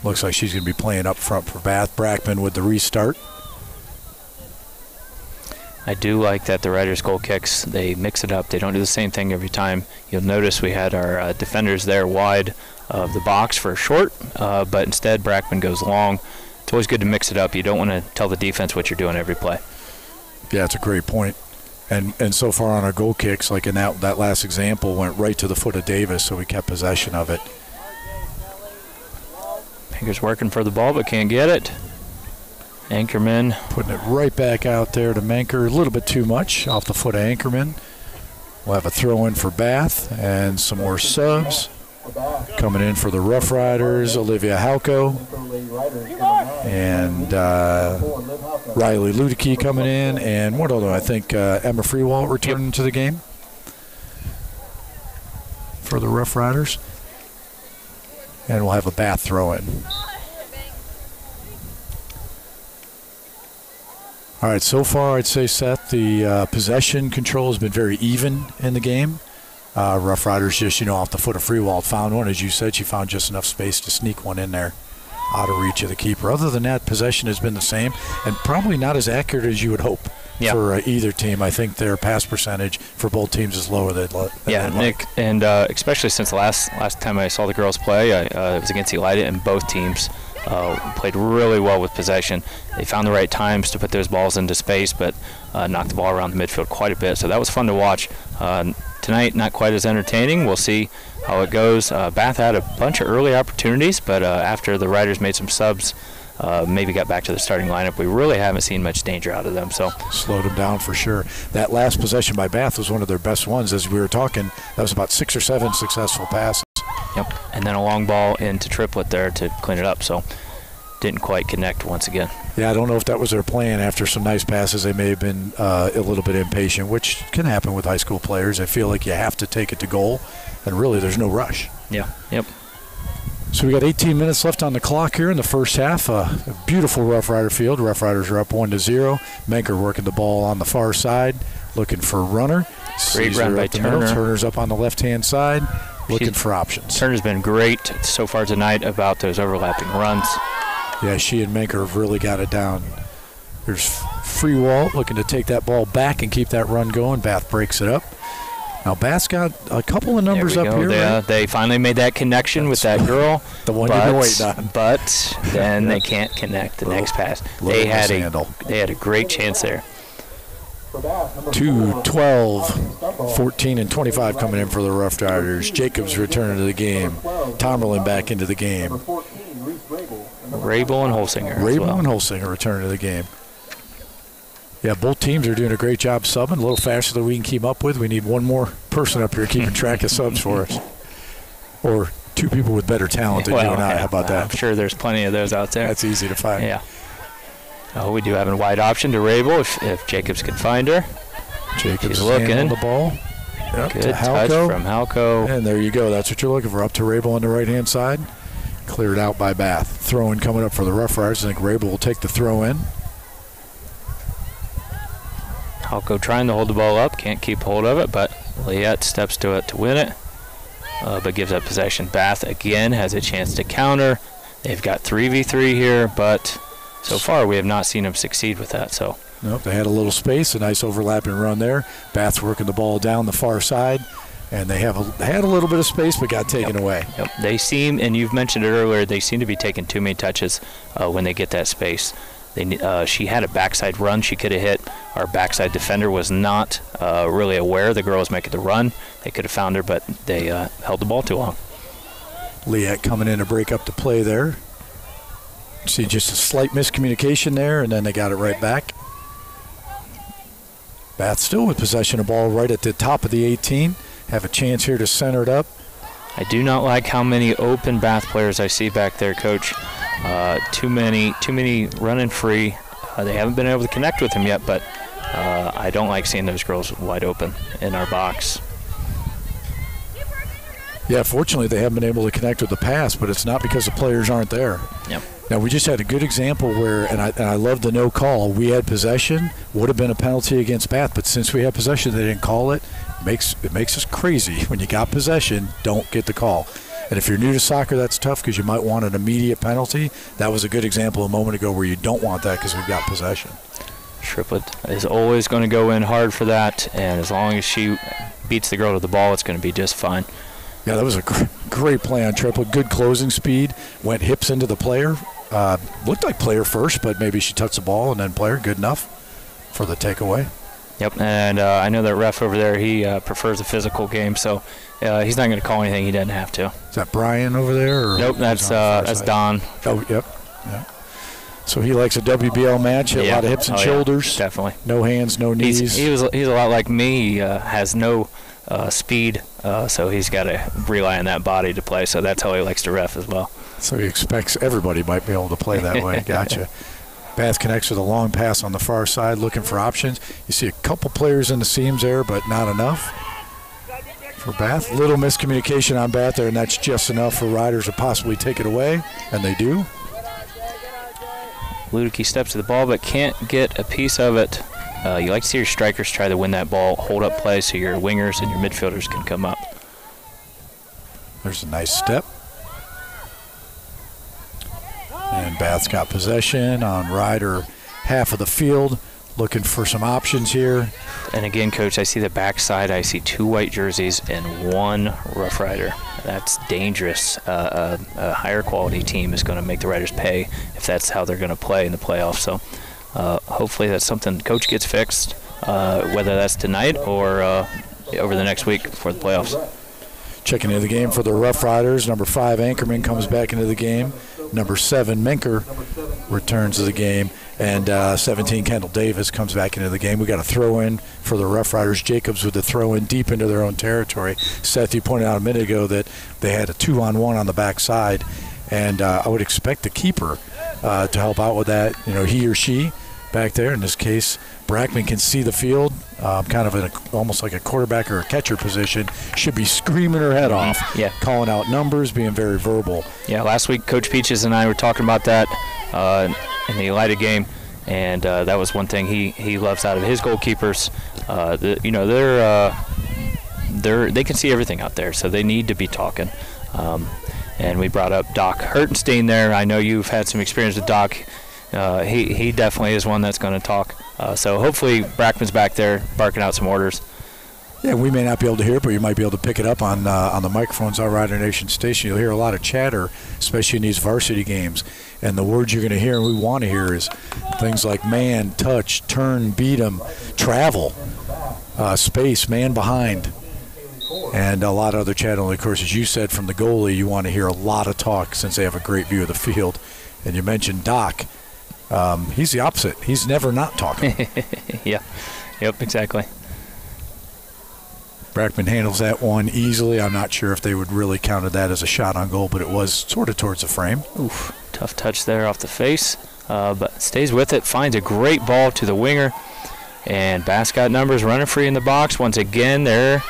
Looks like she's going to be playing up front for Bath. Brackman with the restart. I do like that the Riders' goal kicks, they mix it up. They don't do the same thing every time. You'll notice we had our uh, defenders there wide of the box for a short, uh, but instead Brackman goes long. It's always good to mix it up. You don't want to tell the defense what you're doing every play. Yeah, it's a great point. And and so far on our goal kicks, like in that that last example, went right to the foot of Davis, so we kept possession of it. Fingers working for the ball, but can't get it. Ankerman Putting it right back out there to Menker, a little bit too much off the foot of Ankerman. We'll have a throw in for Bath and some more subs. Coming in for the Rough Riders, Olivia Halko and uh, Riley Ludicky coming in, and what other? I think uh, Emma Freewalt returning to the game for the Rough Riders, and we'll have a Bath throw in. All right, so far I'd say Seth, the uh, possession control has been very even in the game. Uh, Rough Riders just, you know, off the foot of Freewalt found one. As you said, she found just enough space to sneak one in there out of reach of the keeper. Other than that, possession has been the same and probably not as accurate as you would hope for uh, either team. I think their pass percentage for both teams is lower than, than Yeah, they'd like. Nick, and uh, especially since the last last time I saw the girls play, I, uh, it was against Elida, and both teams uh, played really well with possession. They found the right times to put those balls into space, but uh, knocked the ball around the midfield quite a bit. So that was fun to watch. Tonight, not quite as entertaining. We'll see how it goes. Uh, Bath had a bunch of early opportunities, but uh, after the Riders made some subs, uh, maybe got back to the starting lineup, we really haven't seen much danger out of them. So slowed them down for sure. That last possession by Bath was one of their best ones. As we were talking, that was about six or seven successful passes. Yep. And then a long ball into Triplett there to clean it up. So didn't quite connect once again. Yeah, I don't know if that was their plan. After some nice passes, they may have been uh, a little bit impatient, which can happen with high school players. I feel like you have to take it to goal, and really, there's no rush. Yeah. Yep. So we got 18 minutes left on the clock here in the first half. Uh, a beautiful Rough Rider field. Rough Riders are up one to zero. Menker working the ball on the far side. looking for a runner. Great Caesar run by middle. Turner. Turner's up on the left-hand side, looking She's- for options. Turner's been great so far tonight about those overlapping runs. Yeah, she and Menker have really got it down. There's Freewalt looking to take that ball back and keep that run going. Bath breaks it up. Now Bath's got a couple of numbers up go. here. They, uh, right? they finally made that connection with that girl. [laughs] The one but, you've been waiting on. But then they [laughs] can't connect the next pass. They had a mishandle. they had a great chance there. For 2, 12, 14, and 25 coming in for the Rough Riders. Jacobs returning to the game. Tomerlin back into the game. Number 14, Reese Rabel. and number Rabel and Holsinger. Rabel well. and Holsinger returning to the game. Yeah, both teams are doing a great job subbing. A little faster than we can keep up with. We need one more person up here keeping track of subs for us, or two people with better talent than you Well, and I. yeah, How about that? I'm sure there's plenty of those out there. That's easy to find. yeah. Oh, we do have a wide option to Rabel if, if Jacobs can find her. Jacobs She's looking. the ball. Yep, Good to touch Halko. from Halko. And there you go. That's what you're looking for. Up to Rabel on the right hand side. Cleared out by Bath. Throw in coming up for the Rough Riders. I think Rabel will take the throw in. Halko trying to hold the ball up, can't keep hold of it, but Liette steps to it to win it, uh, but gives up possession. Bath again has a chance to counter. They've got 3v3 here, but so far we have not seen them succeed with that. So Nope, they had a little space, a nice overlapping run there. Bath working the ball down the far side, and they have a, had a little bit of space, but got taken away. yep, they seem, and you've mentioned it earlier, they seem to be taking too many touches uh, when they get that space. They, uh, she had a backside run she could have hit. Our backside defender was not uh, really aware the girl was making the run. They could have found her, but they uh, held the ball too long. Liette coming in to break up the play there. See just a slight miscommunication there, and then they got it right back. Bath still with possession of ball right at the top of the 18. Have a chance here to center it up. I do not like how many open Bath players I see back there, Coach. Uh, too many, too many running free. Uh, they haven't been able to connect with him yet, but uh, I don't like seeing those girls wide open in our box. Yeah, fortunately they haven't been able to connect with the pass, but it's not because the players aren't there. Yep. Now we just had a good example where, and I, and I love the no call. We had possession, would have been a penalty against Bath, but since we had possession, they didn't call it. Makes it makes us crazy when you got possession, don't get the call. And if you're new to soccer, that's tough because you might want an immediate penalty. That was a good example a moment ago where you don't want that because we've got possession. Triplett is always going to go in hard for that, and as long as she beats the girl to the ball, it's going to be just fine. Yeah, that was a great play on Triplett. Good closing speed. Went hips into the player. Uh, looked like player first, but maybe she touched the ball and then player. Good enough for the takeaway. Yep, and uh, I know that ref over there, he uh, prefers a physical game, so uh, he's not going to call anything he doesn't have to. Is that Brian over there? Or Nope, that's uh, that's side? Don. Oh, yep. Yeah. So he likes a WBL match, a Yeah. lot of hips and Oh, yeah, shoulders, definitely. no hands, no knees. He's, he was he's a lot like me. He uh, has no uh, speed, uh, so he's got to rely on that body to play. So that's how he likes to ref as well. so he expects everybody might be able to play that way. [laughs] Gotcha. Bath connects with a long pass on the far side, looking for options. You see a couple players in the seams there, but not enough for Bath. Little miscommunication on Bath there, and that's just enough for Riders to possibly take it away, and they do. Ludicky steps to the ball, but can't get a piece of it. Uh, you like to see your strikers try to win that ball, hold up play, so your wingers and your midfielders can come up. There's a nice step. And Bath's got possession on Ryder half of the field, looking for some options here. And again, coach, I see the backside. I see two white jerseys and one Rough Rider. That's dangerous. Uh, a, a higher quality team is going to make the Riders pay if that's how they're going to play in the playoffs. So uh, hopefully that's something coach gets fixed, uh, whether that's tonight or uh, over the next week for the playoffs. Checking into the game for the Rough Riders. Number five, Ankerman comes back into the game. Number seven, Menker, returns to the game. And uh, 17, Kendall Davis comes back into the game. We got a throw in for the Rough Riders. Jacobs with the throw in deep into their own territory. Seth, you pointed out a minute ago that they had a two on one on the backside. And uh, I would expect the keeper uh, to help out with that. You know, he or she back there. In this case, Brackman can see the field, um, kind of in a, almost like a quarterback or a catcher position. Should be screaming her head off, Yeah. calling out numbers, being very verbal. Yeah, last week Coach Peaches and I were talking about that uh, in the Elida game. and uh, that was one thing he, he loves out of his goalkeepers. Uh, the, you know, they're uh, they're they can see everything out there, so they need to be talking. Um, and we brought up Doc Hertenstein there. I know you've had some experience with Doc. Uh, he he definitely is one that's going to talk. Uh, so hopefully Brackman's back there barking out some orders. Yeah, we may not be able to hear it, but you might be able to pick it up on uh, on the microphones on Rider Nation Station. You'll hear a lot of chatter, especially in these varsity games. And the words you're going to hear and we want to hear is things like man, touch, turn, beat 'em, travel, uh, space, man behind, and a lot of other chatter. And of course, as you said from the goalie, you want to hear a lot of talk since they have a great view of the field. And you mentioned Doc. Um, he's the opposite. He's never not talking. [laughs] yeah. Yep. Exactly. Brackman handles that one easily. I'm not sure if they would really counted that as a shot on goal, but it was sort of towards the frame. Oof, tough touch there off the face, uh, but stays with it. Finds a great ball to the winger, and Bath got numbers running free in the box once again. There,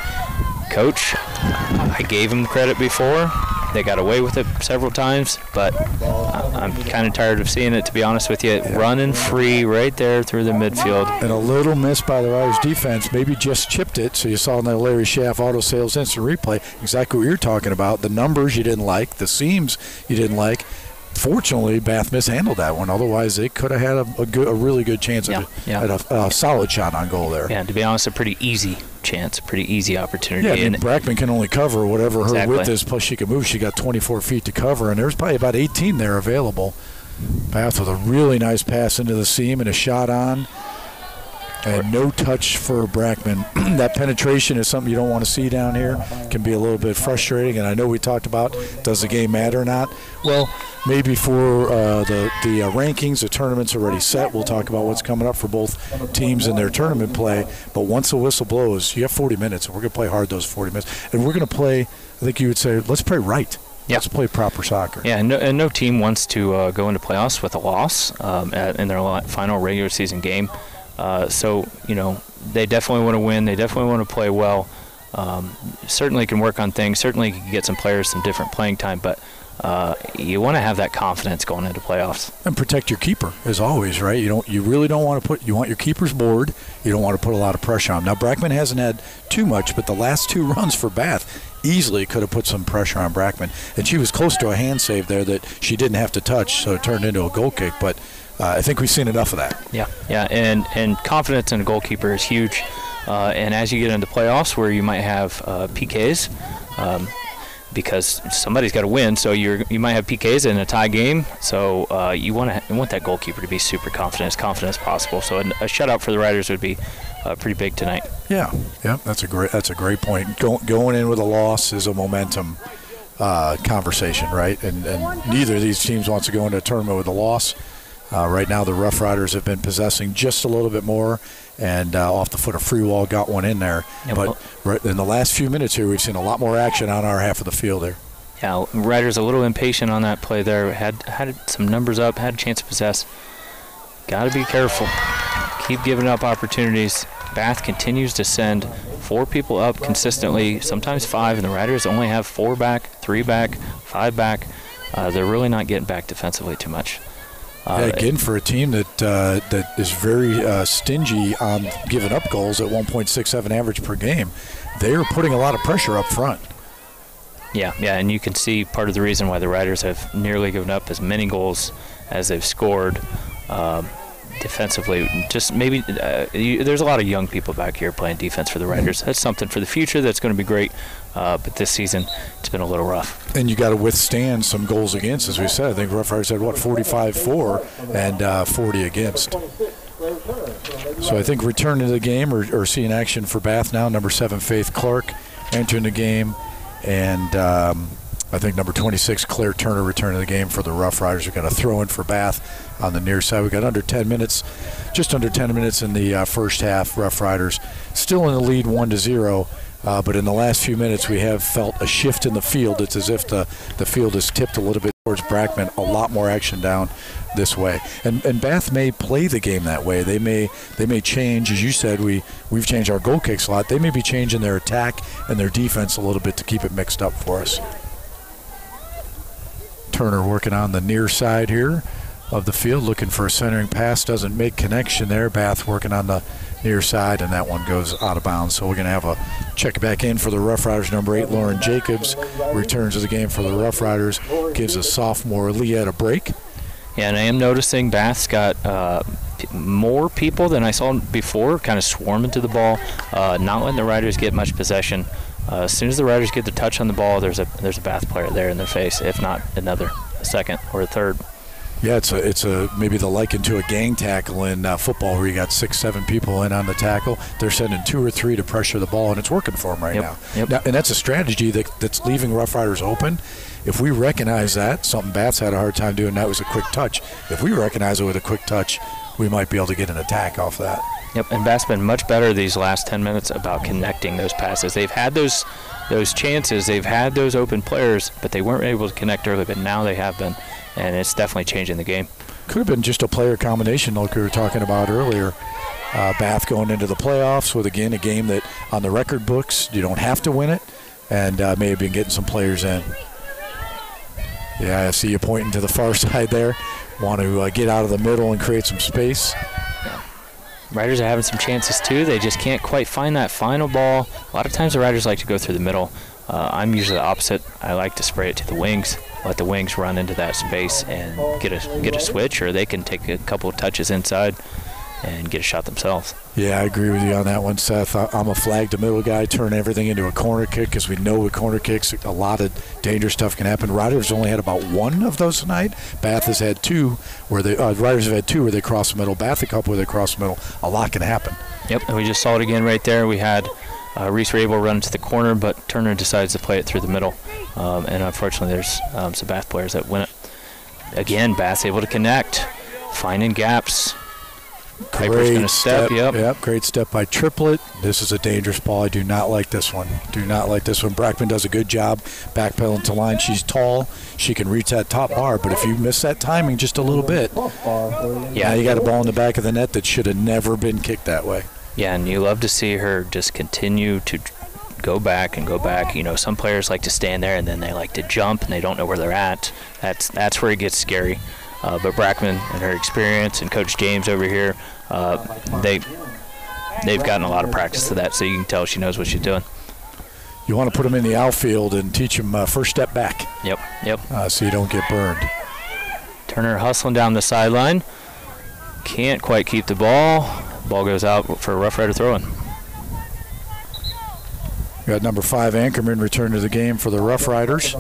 coach. I gave him credit before. They got away with it several times, but I'm kind of tired of seeing it, to be honest with you. Running free right there through the midfield. And a little miss by the Riders defense. Maybe just chipped it. So you saw in the Larry Schaff auto sales instant replay exactly what you're talking about. The numbers you didn't like, the seams you didn't like. Fortunately, Bath mishandled that one. Otherwise, they could have had a, a, good, a really good chance Yeah, at, a, yeah. at a, a solid shot on goal there. Yeah, to be honest, a pretty easy chance, a pretty easy opportunity. Yeah, I mean, and Brackman can only cover whatever her Exactly. width is, plus she can move. She got 24 feet to cover, and there's probably about 18 there available. Bath with a really nice pass into the seam and a shot on. And no touch for Brackman. [clears throat] that penetration is something you don't want to see down here. Can be a little bit frustrating. And I know we talked about does the game matter or not. Well, maybe for uh, the the uh, rankings, the tournament's already set. We'll talk about what's coming up for both teams in their tournament play. But once the whistle blows, you have 40 minutes, and we're going to play hard those 40 minutes. And we're going to play. I think you would say, let's play right. Yeah. Let's play proper soccer. Yeah, and no, and no team wants to uh, go into playoffs with a loss um, at, in their final regular season game. Uh, so you know they definitely want to win. They definitely want to play well. Um, certainly can work on things. Certainly can get some players some different playing time, but uh, you want to have that confidence going into playoffs. and protect your keeper as always, right? You don't, you really don't want to put, you want your keepers bored. You don't want to put a lot of pressure on. 'em. Now Brackman hasn't had too much, but the last two [laughs] runs for Bath easily could have put some pressure on Brackman, and she was close to a hand save there that she didn't have to touch, so it turned into a goal kick. But uh, I think we've seen enough of that. Yeah, yeah, and and confidence in a goalkeeper is huge. Uh, and as you get into playoffs, where you might have uh, PKs, um, because somebody's got to win, so you you might have PKs in a tie game. So uh, you want to you want that goalkeeper to be super confident, as confident as possible. So a, a shutout for the Riders would be uh, pretty big tonight. Yeah, yeah, that's a great that's a great point. Go, going in with a loss is a momentum uh, conversation, right? And, and neither of these teams wants to go into a tournament with a loss. Uh, right now, the Rough Riders have been possessing just a little bit more, and uh, off the foot of Freewalt got one in there. Yeah, but well- right in the last few minutes here, we've seen a lot more action on our half of the field there. Yeah, Riders a little impatient on that play there. Had had some numbers up, had a chance to possess. Got to be careful. Keep giving up opportunities. Bath continues to send four people up consistently, sometimes five, and the Riders only have four back, three back, five back. Uh, they're really not getting back defensively too much. Uh, yeah, again, for a team that uh, that is very uh, stingy on giving up goals at 1.67 average per game, they are putting a lot of pressure up front. Yeah, yeah, and you can see part of the reason why the Riders have nearly given up as many goals as they've scored um, defensively. Just maybe uh, you, there's a lot of young people back here playing defense for the Riders. That's something for the future that's going to be great. Uh, but this season, it's been a little rough. And you got to withstand some goals against, as we said. I think Rough Riders had what 45 4 and uh, 40 against. So I think returning to the game or, or seeing action for Bath now. Number seven Faith Clark entering the game, and um, I think number 26 Claire Turner returning the game for the Rough Riders. We've got a throw in for Bath on the near side. We got under 10 minutes, just under 10 minutes in the uh, first half. Rough Riders still in the lead, one to zero. Uh, but in the last few minutes, we have felt a shift in the field. It's as if the, the field is tipped a little bit towards Brackman. A lot more action down this way, and and Bath may play the game that way. They may they may change, as you said. We we've changed our goal kicks a lot. They may be changing their attack and their defense a little bit to keep it mixed up for us. Turner working on the near side here. of the field, looking for a centering pass. Doesn't make connection there. Bath working on the near side, and that one goes out of bounds. So we're going to have a check back in for the Rough Riders. Number eight, Lauren Jacobs, returns to the game for the Rough Riders. Gives a sophomore Leah a break. Yeah, and I am noticing Bath's got uh, more people than I saw before, kind of swarming to the ball, uh, not letting the Riders get much possession. Uh, as soon as the Riders get the touch on the ball, there's a there's a Bath player there in their face, if not another, second or a third. Yeah, it's a it's a maybe the liken to a gang tackle in uh, football where you got six seven people in on the tackle. They're sending two or three to pressure the ball, and it's working for them right Yep, now. yep. now. And that's a strategy that, that's leaving Rough Riders open. If we recognize that, something Bats had a hard time doing, that was a quick touch. If we recognize it with a quick touch, we might be able to get an attack off that. Yep, and Bath's been much better these last 10 minutes about connecting those passes. They've had those those chances, they've had those open players, but they weren't able to connect early. But now they have been, and it's definitely changing the game. Could have been just a player combination like we were talking about earlier. Uh, Bath going into the playoffs with again a game that on the record books you don't have to win it, and uh, may have been getting some players in. Yeah, I see you pointing to the far [laughs] side there. Want to uh, get out of the middle and create some space. Riders are having some chances too. They just can't quite find that final ball. A lot of times the Riders like to go through the middle. Uh, I'm usually the opposite. I like to spray it to the wings, let the wings run into that space and get a get a switch, or they can take a couple of touches inside and get a shot themselves. Yeah, I agree with you on that one, Seth. I- I'm a flag to middle guy, turn everything into a corner kick because we know with corner kicks a lot of dangerous stuff can happen. Riders only had about one of those tonight. Bath has had two where they uh, Riders have had two where they cross the middle. Bath a couple where they cross the middle. A lot can happen. Yep, and we just saw it again right there. We had uh, Reese Rabel run to the corner, but Turner decides to play it through the middle. Um, and unfortunately, there's um, some Bath players that win it. Again, Bath's able to connect, finding gaps. Piper's going to step, yep. Yep, great step by Triplett. This is a dangerous ball. I do not like this one. Do not like this one. Brackman does a good job backpedaling to line. She's tall. She can reach that top bar, but if you miss that timing just a little bit, yeah, you got a ball in the back of the net that should have never been kicked that way. Yeah, and you love to see her just continue to go back and go back. You know, some players like to stand there and then they like to jump and they don't know where they're at. That's that's where it gets scary. Uh, but Brackman and her experience and Coach James over here, uh, they they've gotten a lot of practice to that, so you can tell she knows what she's doing. You want to put them in the outfield and teach them uh, first step back Yep, yep. uh, so you don't get burned. Turner hustling down the sideline, can't quite keep the ball. Ball goes out for a Rough Rider throw-in. We got number five Ankerman return to the game for the Rough Riders.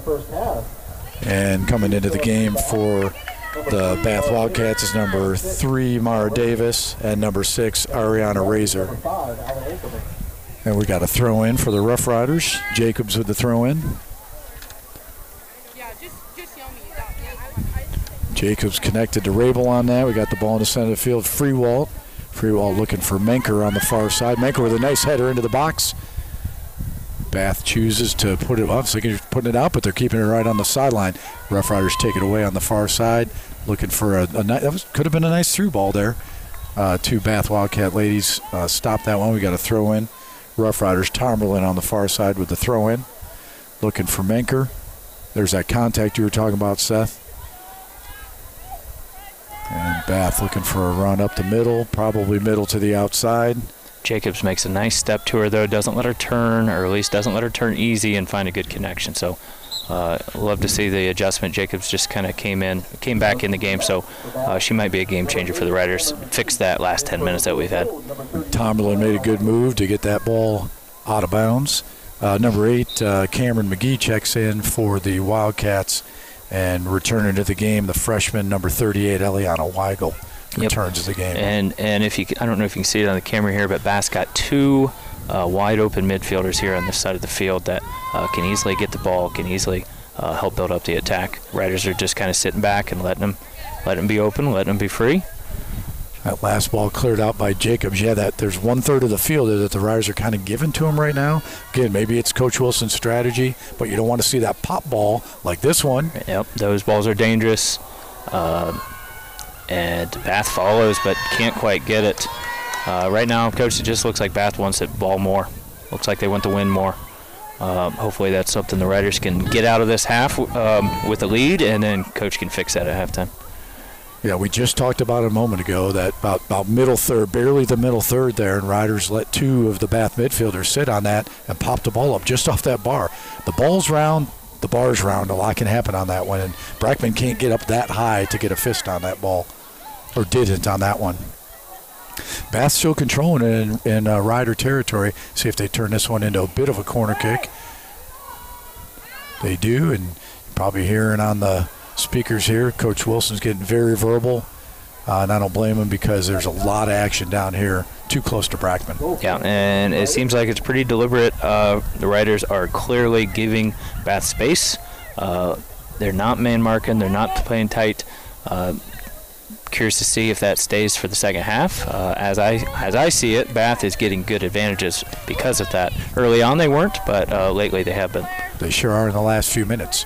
And coming into the game for the Bath Wildcats is number three, Mara Davis, and number six, Ariana Razor. And we got a throw in for the Rough Riders. Jacobs with the throw in. Jacobs connected to Rabel on that. We got the ball in the center of the field. Freewalt. Freewalt looking for Menker on the far side. Menker with a nice header into the box. Bath chooses to put it up. So they're putting it out, but they're keeping it right on the sideline. Rough Riders take it away on the far side, looking for a, a that was could have been a nice through ball there. Uh, two Bath Wildcat ladies uh, stop that one. We got a throw in. Rough Riders Tomerlin on the far side with the throw in, looking for Menker. There's that contact you were talking about, Seth. And Bath looking for a run up the middle, probably middle to the outside. Jacobs makes a nice step to her though, doesn't let her turn, or at least doesn't let her turn easy and find a good connection. So, uh, love to see the adjustment. Jacobs just kind of came in, came back in the game, so uh, she might be a game changer for the Riders. Fix that last 10 minutes that we've had. Tomberlin made a good move to get that ball out of bounds. Uh, number eight, uh, Cameron McGee checks in for the Wildcats and returning to the game, the freshman number 38, Eliana Weigel, Yep. returns to the game. And and if you, I don't know if you can see it on the camera here, but Bath got two uh, wide open midfielders here on this side of the field that uh, can easily get the ball, can easily uh, help build up the attack. Riders are just kind of sitting back and letting them, letting them be open, letting them be free. That last ball cleared out by Jacobs. Yeah, that there's one third of the field that the Riders are kind of giving to him right now. Again, maybe it's Coach Wilson's strategy, but you don't want to see that pop ball like this one. Yep, those balls are dangerous. Um and Bath follows, but can't quite get it. Uh, right now, coach, it just looks like Bath wants that ball more. Looks like they want to win more. Um, hopefully, that's something the Riders can get out of this half um, with a lead, and then coach can fix that at halftime. Yeah, we just talked about a moment ago that about, about middle third, barely the middle third there, and Riders let two of the Bath midfielders sit on that and pop the ball up just off that bar. The ball's round, the bar's round. A lot can happen on that one, and Brackman can't get up that high to get a fist on that ball, or didn't on that one. Bath still controlling it in, in uh, Rider territory. See if they turn this one into a bit of a corner kick. They do, and probably hearing on the speakers here, Coach Wilson's getting very verbal. Uh, and I don't blame him because there's a lot of action down here, too close to Brackman. Yeah, and it seems like it's pretty deliberate. Uh, the Riders are clearly giving Bath space. Uh, they're not man marking. They're not playing tight. Uh, curious to see if that stays for the second half. Uh, as I as I see it, Bath is getting good advantages because of that. Early on they weren't, but uh, lately they have been. They sure are in the last few minutes.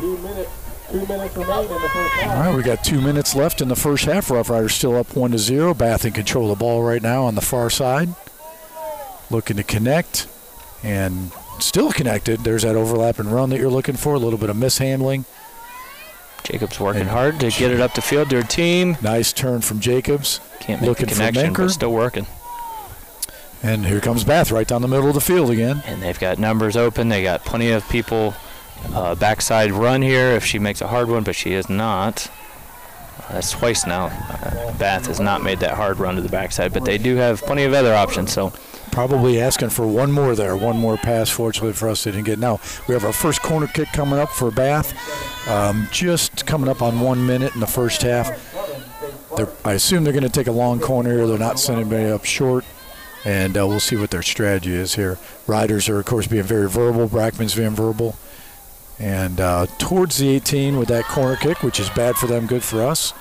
Two minutes, two minutes remain in the first half. All right, we got two minutes left in the first half. Rough Riders still up one to zero. Bath in control of the ball right now on the far side, looking to connect, and still connected. There's that overlap and run that you're looking for. A little bit of mishandling. Jacobs working hard to get it up the field to her team. Nice turn from Jacobs. Can't make looking the connection, but still working. And here comes Bath right down the middle of the field again. And they've got numbers open. They got plenty of people uh, backside run here if she makes a hard one, but she is not. Uh, that's twice now. Uh, Bath has not made that hard run to the backside, but they do have plenty of other options. So Probably asking for one more there, one more pass. Fortunately for us, they didn't get. Now we have our first corner kick coming up for Bath. Um, just coming up on one minute in the first half. They're, I assume they're going to take a long corner here. They're not sending anybody up short, and uh, we'll see what their strategy is here. Riders are, of course, being very verbal. Brackman's being verbal, and uh, towards the 18 with that corner kick, which is bad for them, good for us.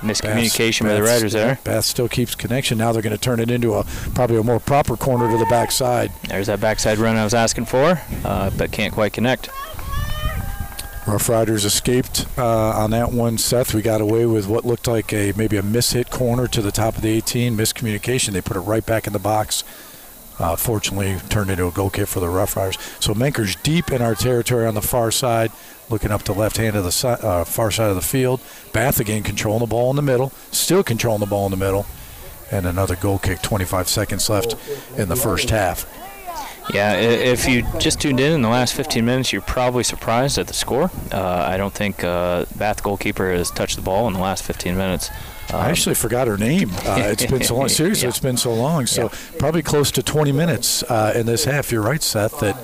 miscommunication by the Riders there. Bath still keeps connection. Now they're going to turn it into a probably a more proper corner to the backside. There's that backside run I was asking for, uh, but can't quite connect. Rough Riders escaped uh, on that one, Seth. We got away with what looked like a maybe a mishit corner to the top of the 18. Miscommunication. They put it right back in the box. Uh, fortunately, turned into a goal kick for the Rough Riders. So Menker's deep in our territory on the far side, looking up the left hand of the si- uh, far side of the field. Bath again controlling the ball in the middle, still controlling the ball in the middle, and another goal kick. 25 seconds left in the first half. Yeah, if you just tuned in in the last 15 minutes, you're probably surprised at the score. Uh, I don't think uh, Bath goalkeeper has touched the ball in the last 15 minutes. Um, I actually forgot her name. Uh, [laughs] it's been so long. Seriously, Yeah. it's been so long. So probably close to 20 minutes uh, in this half. You're right, Seth, that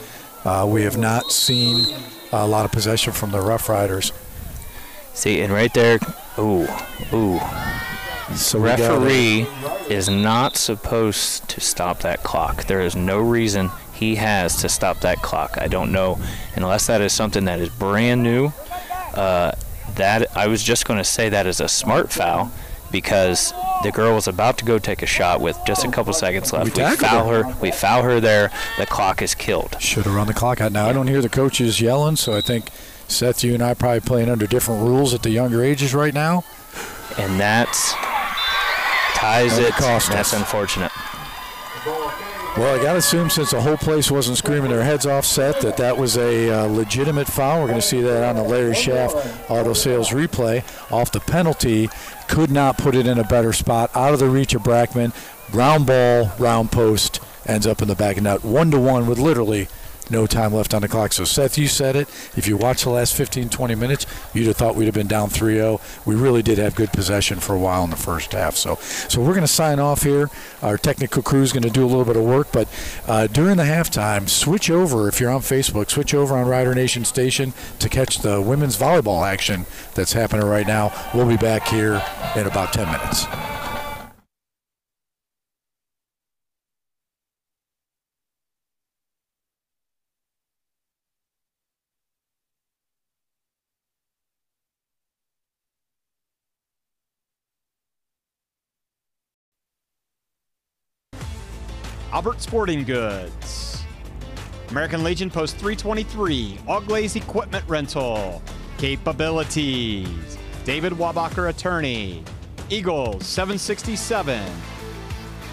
uh, we have not seen a lot of possession from the Rough Riders. See, and right there, ooh, ooh. So we got a- Referee is not supposed to stop that clock. There is no reason he has to stop that clock. I don't know, unless that is something that is brand new. Uh, that I was just going to say that is a smart foul because the girl was about to go take a shot with just a oh. couple seconds left. We, tackled foul her. her. We foul her there. The clock is killed. Should have run the clock out. Now, I don't hear the coaches yelling, so I think, Seth, you and I probably playing under different rules at the younger ages right now. and that ties it. cost That's us. unfortunate. Well, I got to assume since the whole place wasn't screaming their heads off, Seth, that that was a uh, legitimate foul. We're going to see that on the Larry Schaff auto sales replay off the penalty. Could not put it in a better spot. Out of the reach of Brackman. Round ball, round post, ends up in the back of net. One to one with literally no time left on the clock. So, Seth, you said it. If you watched the last 15, 20 minutes, you'd have thought we'd have been down 3 0. We really did have good possession for a while in the first half. So, so we're going to sign off here. Our technical crew is going to do a little bit of work, but uh, during the halftime, switch over if you're on Facebook, switch over on Rider Nation Station to catch the women's volleyball action that's happening right now. We'll be back here in about 10 minutes. Albert Sporting Goods. American Legion Post 323, Auglaize Equipment Rental. Capabilities. David Wabacher Attorney. Eagles 767.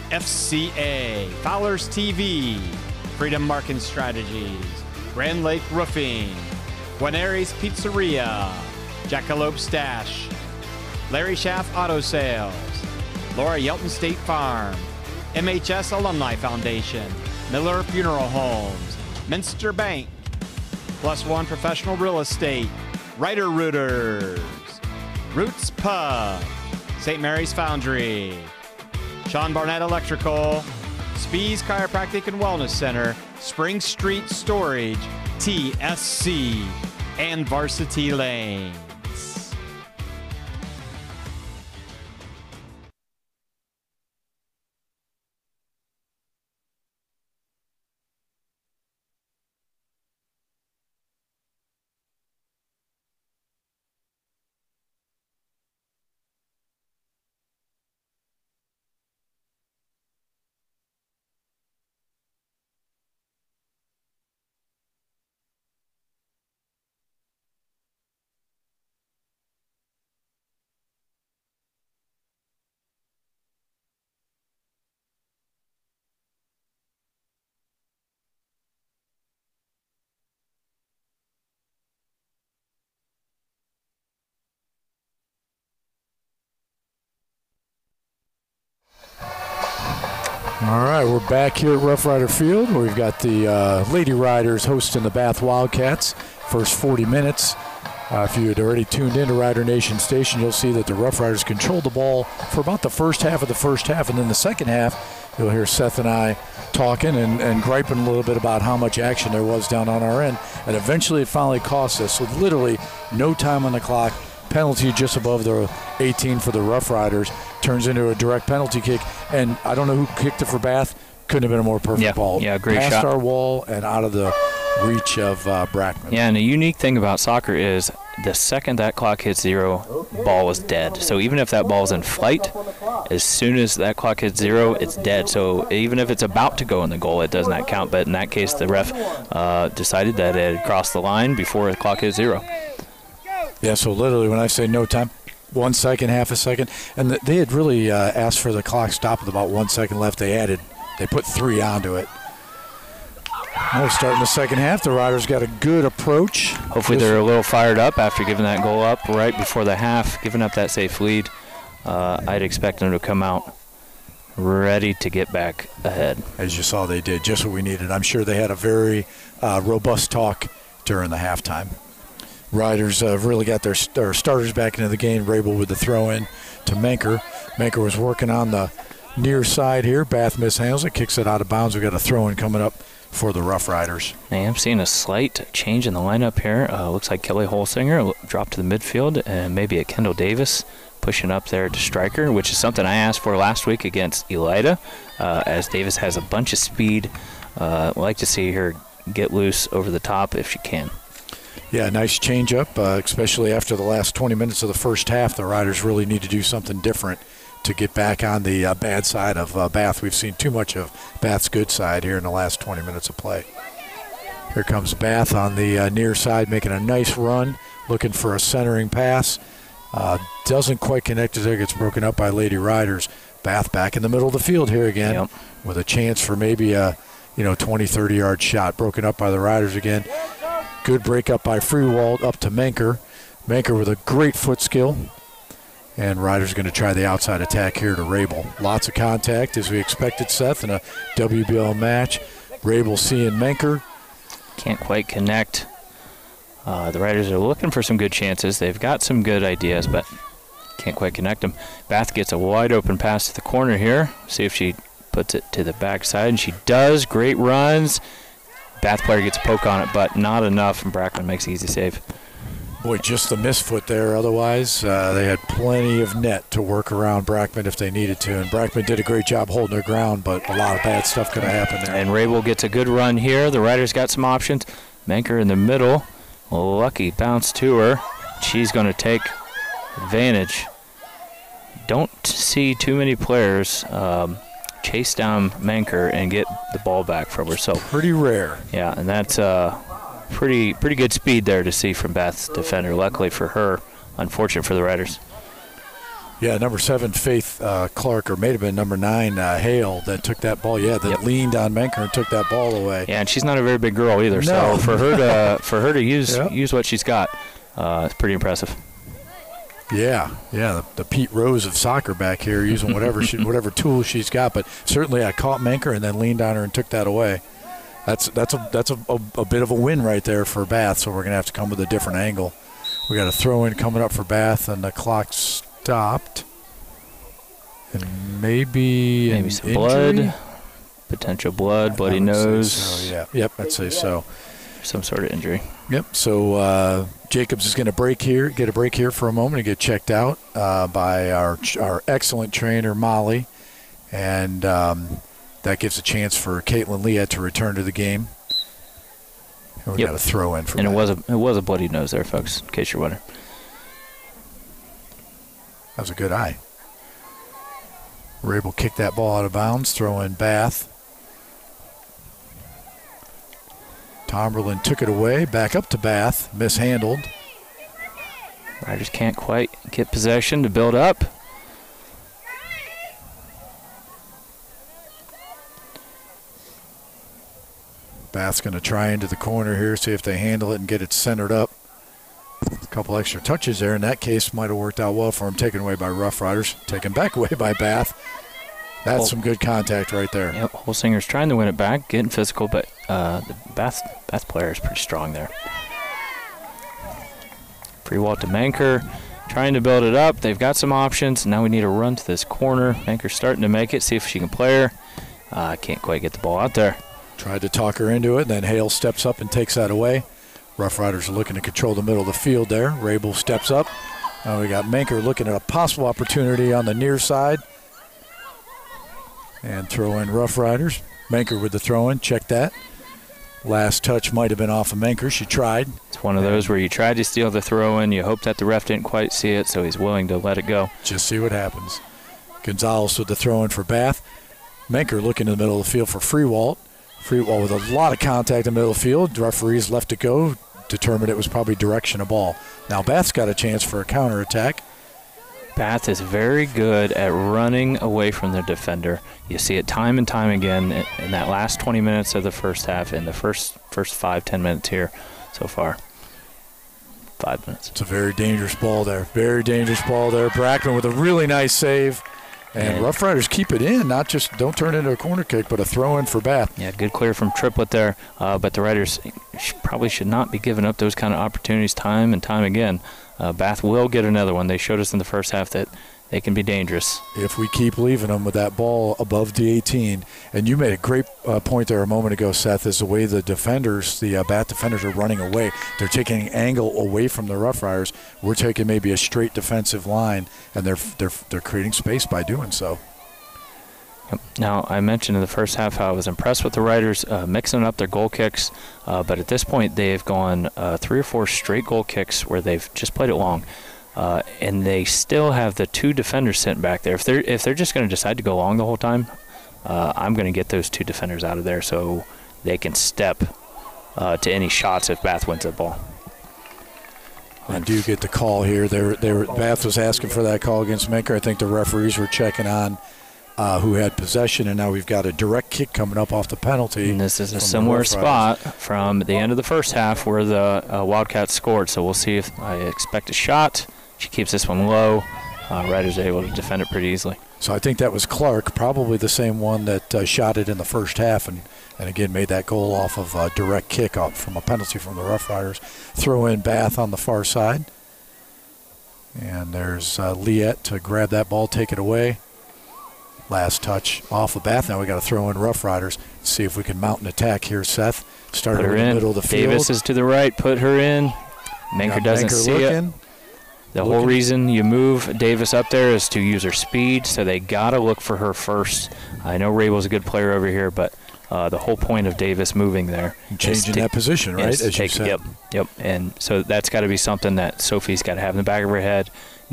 FCA. Fowler's TV. Freedom Marketing Strategies. Grand Lake Roofing. Guaneri's Pizzeria, Jackalope Stash, Larry Schaff Auto Sales, Laura Yelton State Farm, MHS Alumni Foundation, Miller Funeral Homes, Minster Bank, Plus One Professional Real Estate, Writer Rooters, Roots Pub, St. Mary's Foundry, Sean Barnett Electrical, Spees Chiropractic and Wellness Center, Spring Street Storage, TSC, and Varsity Lanes. All right, we're back here at Rough Rider Field. We've got the uh, Lady Riders hosting the Bath Wildcats. First 40 minutes. Uh, if you had already tuned into Rider Nation Station, you'll see that the Rough Riders controlled the ball for about the first half of the first half, and then the second half, you'll hear Seth and I talking and, and griping a little bit about how much action there was down on our end, and eventually it finally cost us. With literally, no time on the clock. Penalty just above the 18 for the Rough Riders turns into a direct penalty kick, and I don't know who kicked it for Bath. Couldn't have been a more perfect Yeah, ball. yeah, great Past shot. our wall and out of the reach of uh, Brackman. Yeah, and a unique thing about soccer is the second that clock hits zero, ball is dead. So even if that ball ball's in flight, as soon as that clock hits zero, it's dead. So even if it's about to go in the goal, it does not count. But in that case, the ref uh, decided that it had crossed the line before the clock hit zero. Yeah, so literally when I say no time, one second, half a second, and they had really uh, asked for the clock stop with about one second left. They added, they put three onto it. Now starting the second half, the Riders got a good approach. Hopefully, they're a little fired up after giving that goal up right before the half, giving up that safe lead. Uh, I'd expect them to come out ready to get back ahead. as you saw, they did just what we needed. I'm sure they had a very uh, robust talk during the halftime. Riders have really got their, their starters back into the game. Rabel with the throw in to Menker. Menker was working on the near side here. Bath mishandles it, kicks it out of bounds. We've got a throw in coming up for the Rough Riders. I am seeing a slight change in the lineup here. Uh, looks like Kelly Holsinger dropped to the midfield, and maybe a Kendall Davis pushing up there to striker, which is something I asked for last week against Elida, uh, as Davis has a bunch of speed. Uh, like to see her get loose over the top if she can. Yeah, nice change up, uh, especially after the last 20 minutes of the first half. The Riders really need to do something different to get back on the uh, bad side of uh, Bath. We've seen too much of Bath's good side here in the last 20 minutes of play. Here comes Bath on the uh, near side, making a nice run, looking for a centering pass. Uh, doesn't quite connect as it gets broken up by Lady Riders. Bath back in the middle of the field here again Yep. with a chance for maybe a you know 20, 30 yard shot. Broken up by the Riders again. Good break up by Freewalt up to Menker. Menker with a great foot skill. And Ryder's going to try the outside attack here to Rabel. Lots of contact as we expected, Seth, in a WBL match. Rabel seeing Menker. Can't quite connect. Uh, the Riders are looking for some good chances. They've got some good ideas, but can't quite connect them. Bath gets a wide open pass to the corner here. See if she puts it to the backside, and she does. Great runs. Bath player gets a poke on it, but not enough, and Brackman makes easy save. Boy, just the misfoot there. Otherwise, uh, they had plenty of net to work around Brackman if they needed to. And Brackman did a great job holding their ground, but a lot of bad stuff could have happened there. And Rabel gets a good run here. The Riders got some options. Menker in the middle. Lucky bounce to her. She's going to take advantage. Don't see too many players um, chase down Menker and get the ball back from her. So Pretty rare. yeah, and that's uh, pretty pretty good speed there to see from Bath's defender. Luckily for her, unfortunate for the Riders. Yeah, number seven, Faith uh, Clark, or may have been number nine, uh, Hale, that took that ball. Yeah, that Yep. leaned on Menker and took that ball away. Yeah, and she's not a very big girl either. No. So for her to for her to use [laughs] Yep. use what she's got, uh, it's pretty impressive. Yeah, yeah, the, the Pete Rose of soccer back here, using whatever she, [laughs] whatever tools she's got. But certainly, I caught Menker and then leaned on her and took that away. That's that's a that's a, a, a bit of a win right there for Bath. So we're gonna have to come with a different angle. We got a throw in coming up for Bath, and the clock stopped. And maybe Maybe some injury? blood, potential blood, bloody I would say nose, so, yeah, yep, I'd say so. Some sort of injury. Yep. So uh, Jacobs is going to break here, get a break here for a moment and get checked out uh, by our our excellent trainer Molly, and um, that gives a chance for Caitlin Leah to return to the game. And we Yep. got a throw in for And it that. was a it was a bloody nose there, folks. In case you're wondering. that was a good eye. We're able to kick that ball out of bounds, throw in Bath. Tomberlin took it away, back up to Bath, mishandled. Riders can't quite get possession to build up. Bath's going to try into the corner here, see if they handle it and get it centered up. A couple extra touches there. In that case, might have worked out well for him. Taken away by Rough Riders, taken back [laughs] away by Bath. That's Oh. some good contact right there. Yep, Holsinger's trying to win it back, getting physical, but uh, the Bath Bath player is pretty strong there. Freewalt to Menker, trying to build it up. They've got some options. Now we need a run to this corner. Menker's starting to make it. See if she can play her. Uh, can't quite get the ball out there. Tried to talk her into it, then Hale steps up and takes that away. Rough Riders are looking to control the middle of the field there. Rabel steps up. Now we got Menker looking at a possible opportunity on the near side. And throw in Rough Riders. Menker with the throw in. Check that. Last touch might have been off of Menker. She tried. It's one of those where you try to steal the throw in, you hope that the ref didn't quite see it, so he's willing to let it go. Just see what happens. Gonzalez with the throw in for Bath. Menker looking in the middle of the field for Freewalt. Freewalt with a lot of contact in the middle of the field. Referees left to go. Determined it was probably direction of ball. Now Bath's got a chance for a counterattack. Bath is very good at running away from the defender. You see it time and time again in, in that last 20 minutes of the first half, in the first first five ten minutes here so far. Five minutes. It's a very dangerous ball there. Very dangerous ball there. Brackman with a really nice save. And And- Rough Riders keep it in, not just don't turn it into a corner kick, but a throw in for Bath. Yeah, good clear from Triplett there, uh, but the Riders probably should not be giving up those kind of opportunities time and time again. Uh, Bath will get another one. They showed us in the first half that they can be dangerous. if we keep leaving them with that ball above the 18. And you made a great uh, point there a moment ago, Seth, is the way the defenders, the uh, defenders, are running away. They're taking an angle away from the Rough Riders. We're taking maybe a straight defensive line, and they're they're they're creating space by doing so. Now, I mentioned in the first half how I was impressed with the Riders uh, mixing up their goal kicks, uh, but at this point they've gone uh, three or four straight goal kicks where they've just played it long, uh, and they still have the two defenders sitting back there. If they're if they're just going to decide to go long the whole time, uh, I'm going to get those two defenders out of there so they can step uh, to any shots if Bath wins that ball. I do get the call here. They were, they were, Bath was asking for that call against Menker. I think the referees were checking on uh, who had possession, and now we've got a direct kick coming up off the penalty. And this is a similar spot from the end of the first half where the uh, Wildcats scored. So we'll see if I expect a shot. She keeps this one low. Uh, Riders able to defend it pretty easily. So I think that was Clark, probably the same one that uh, shot it in the first half, and, and again made that goal off of a direct kick off from a penalty from the Rough Riders. Throw in Bath on the far side, and there's uh, Liette to grab that ball, take it away. Last touch off of Bath. Now we got to throw in Rough Riders. See if we can mount an attack here, Seth. Start Put in her the middle of the field. Davis is to the right. Put her in. Menker doesn't Menker see it. looking. The whole reason you move Davis up there is to use her speed, so they got to look for her first. I know Rabel's a good player over here, but uh, the whole point of Davis moving there. Changing to- that position, right? As you said. Yep, yep. And so that's got to be something that Sophie's got to have in the back of her head.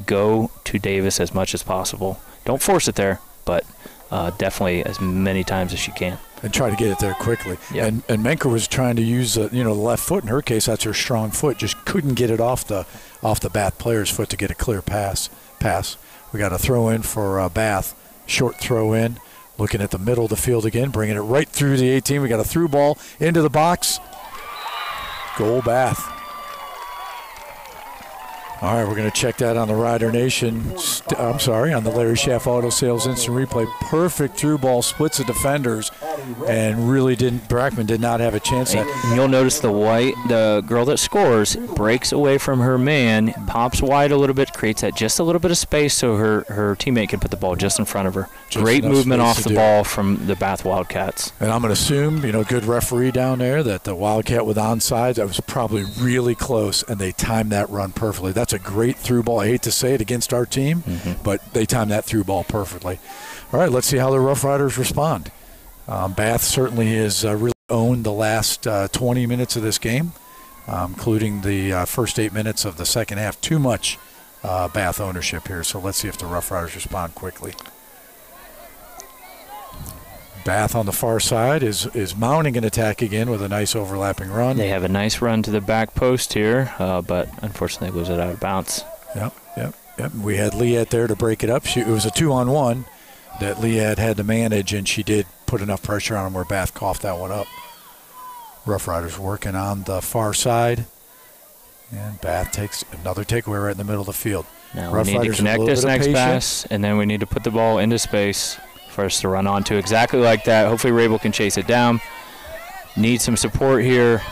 Go to Davis as much as possible. Don't force it there, but uh, definitely as many times as she can. and try to get it there quickly. Yeah. And and Menker was trying to use the you know the left foot. In her case, that's her strong foot. Just couldn't get it off the off the Bath player's foot to get a clear pass. Pass. We got a throw in for uh, Bath. Short throw in. Looking at the middle of the field again, bringing it right through the 18. We got a through ball into the box. Goal Bath. All right, we're going to check that on the Rider Nation. St- I'm sorry, on the Larry Schaff Auto Sales Instant Replay. Perfect through ball, splits the defenders, and really didn't. Brackman did not have a chance at. And you'll notice the white, the girl that scores breaks away from her man, pops wide a little bit, creates that just a little bit of space so her, her teammate can put the ball just in front of her. Just Great movement off the do it. ball from the Bath Wildcats. And I'm going to assume, you know, good referee down there, that the Wildcat with onside, that was probably really close, and they timed that run perfectly. That's a great through ball. I hate to say it against our team, but they timed that through ball perfectly. All right, let's see how the Rough Riders respond. Um, Bath certainly has uh, really owned the last uh, 20 minutes of this game, um, including the uh, first eight minutes of the second half. Too much uh, Bath ownership here, so let's see if the Rough Riders respond quickly. Bath on the far side is is mounting an attack again with a nice overlapping run. They have a nice run to the back post here, uh, but unfortunately lose it out of bounds. Yep, yep, yep. We had Leah there to break it up. She, it was a two on one that Leah had to manage, and she did put enough pressure on him where Bath coughed that one up. Rough Riders working on the far side, and Bath takes another takeaway right in the middle of the field. Now Rough we need Riders to connect this next pass, and then we need to put the ball into space for us to run onto exactly like that. Hopefully, Rabel can chase it down. Need some support here.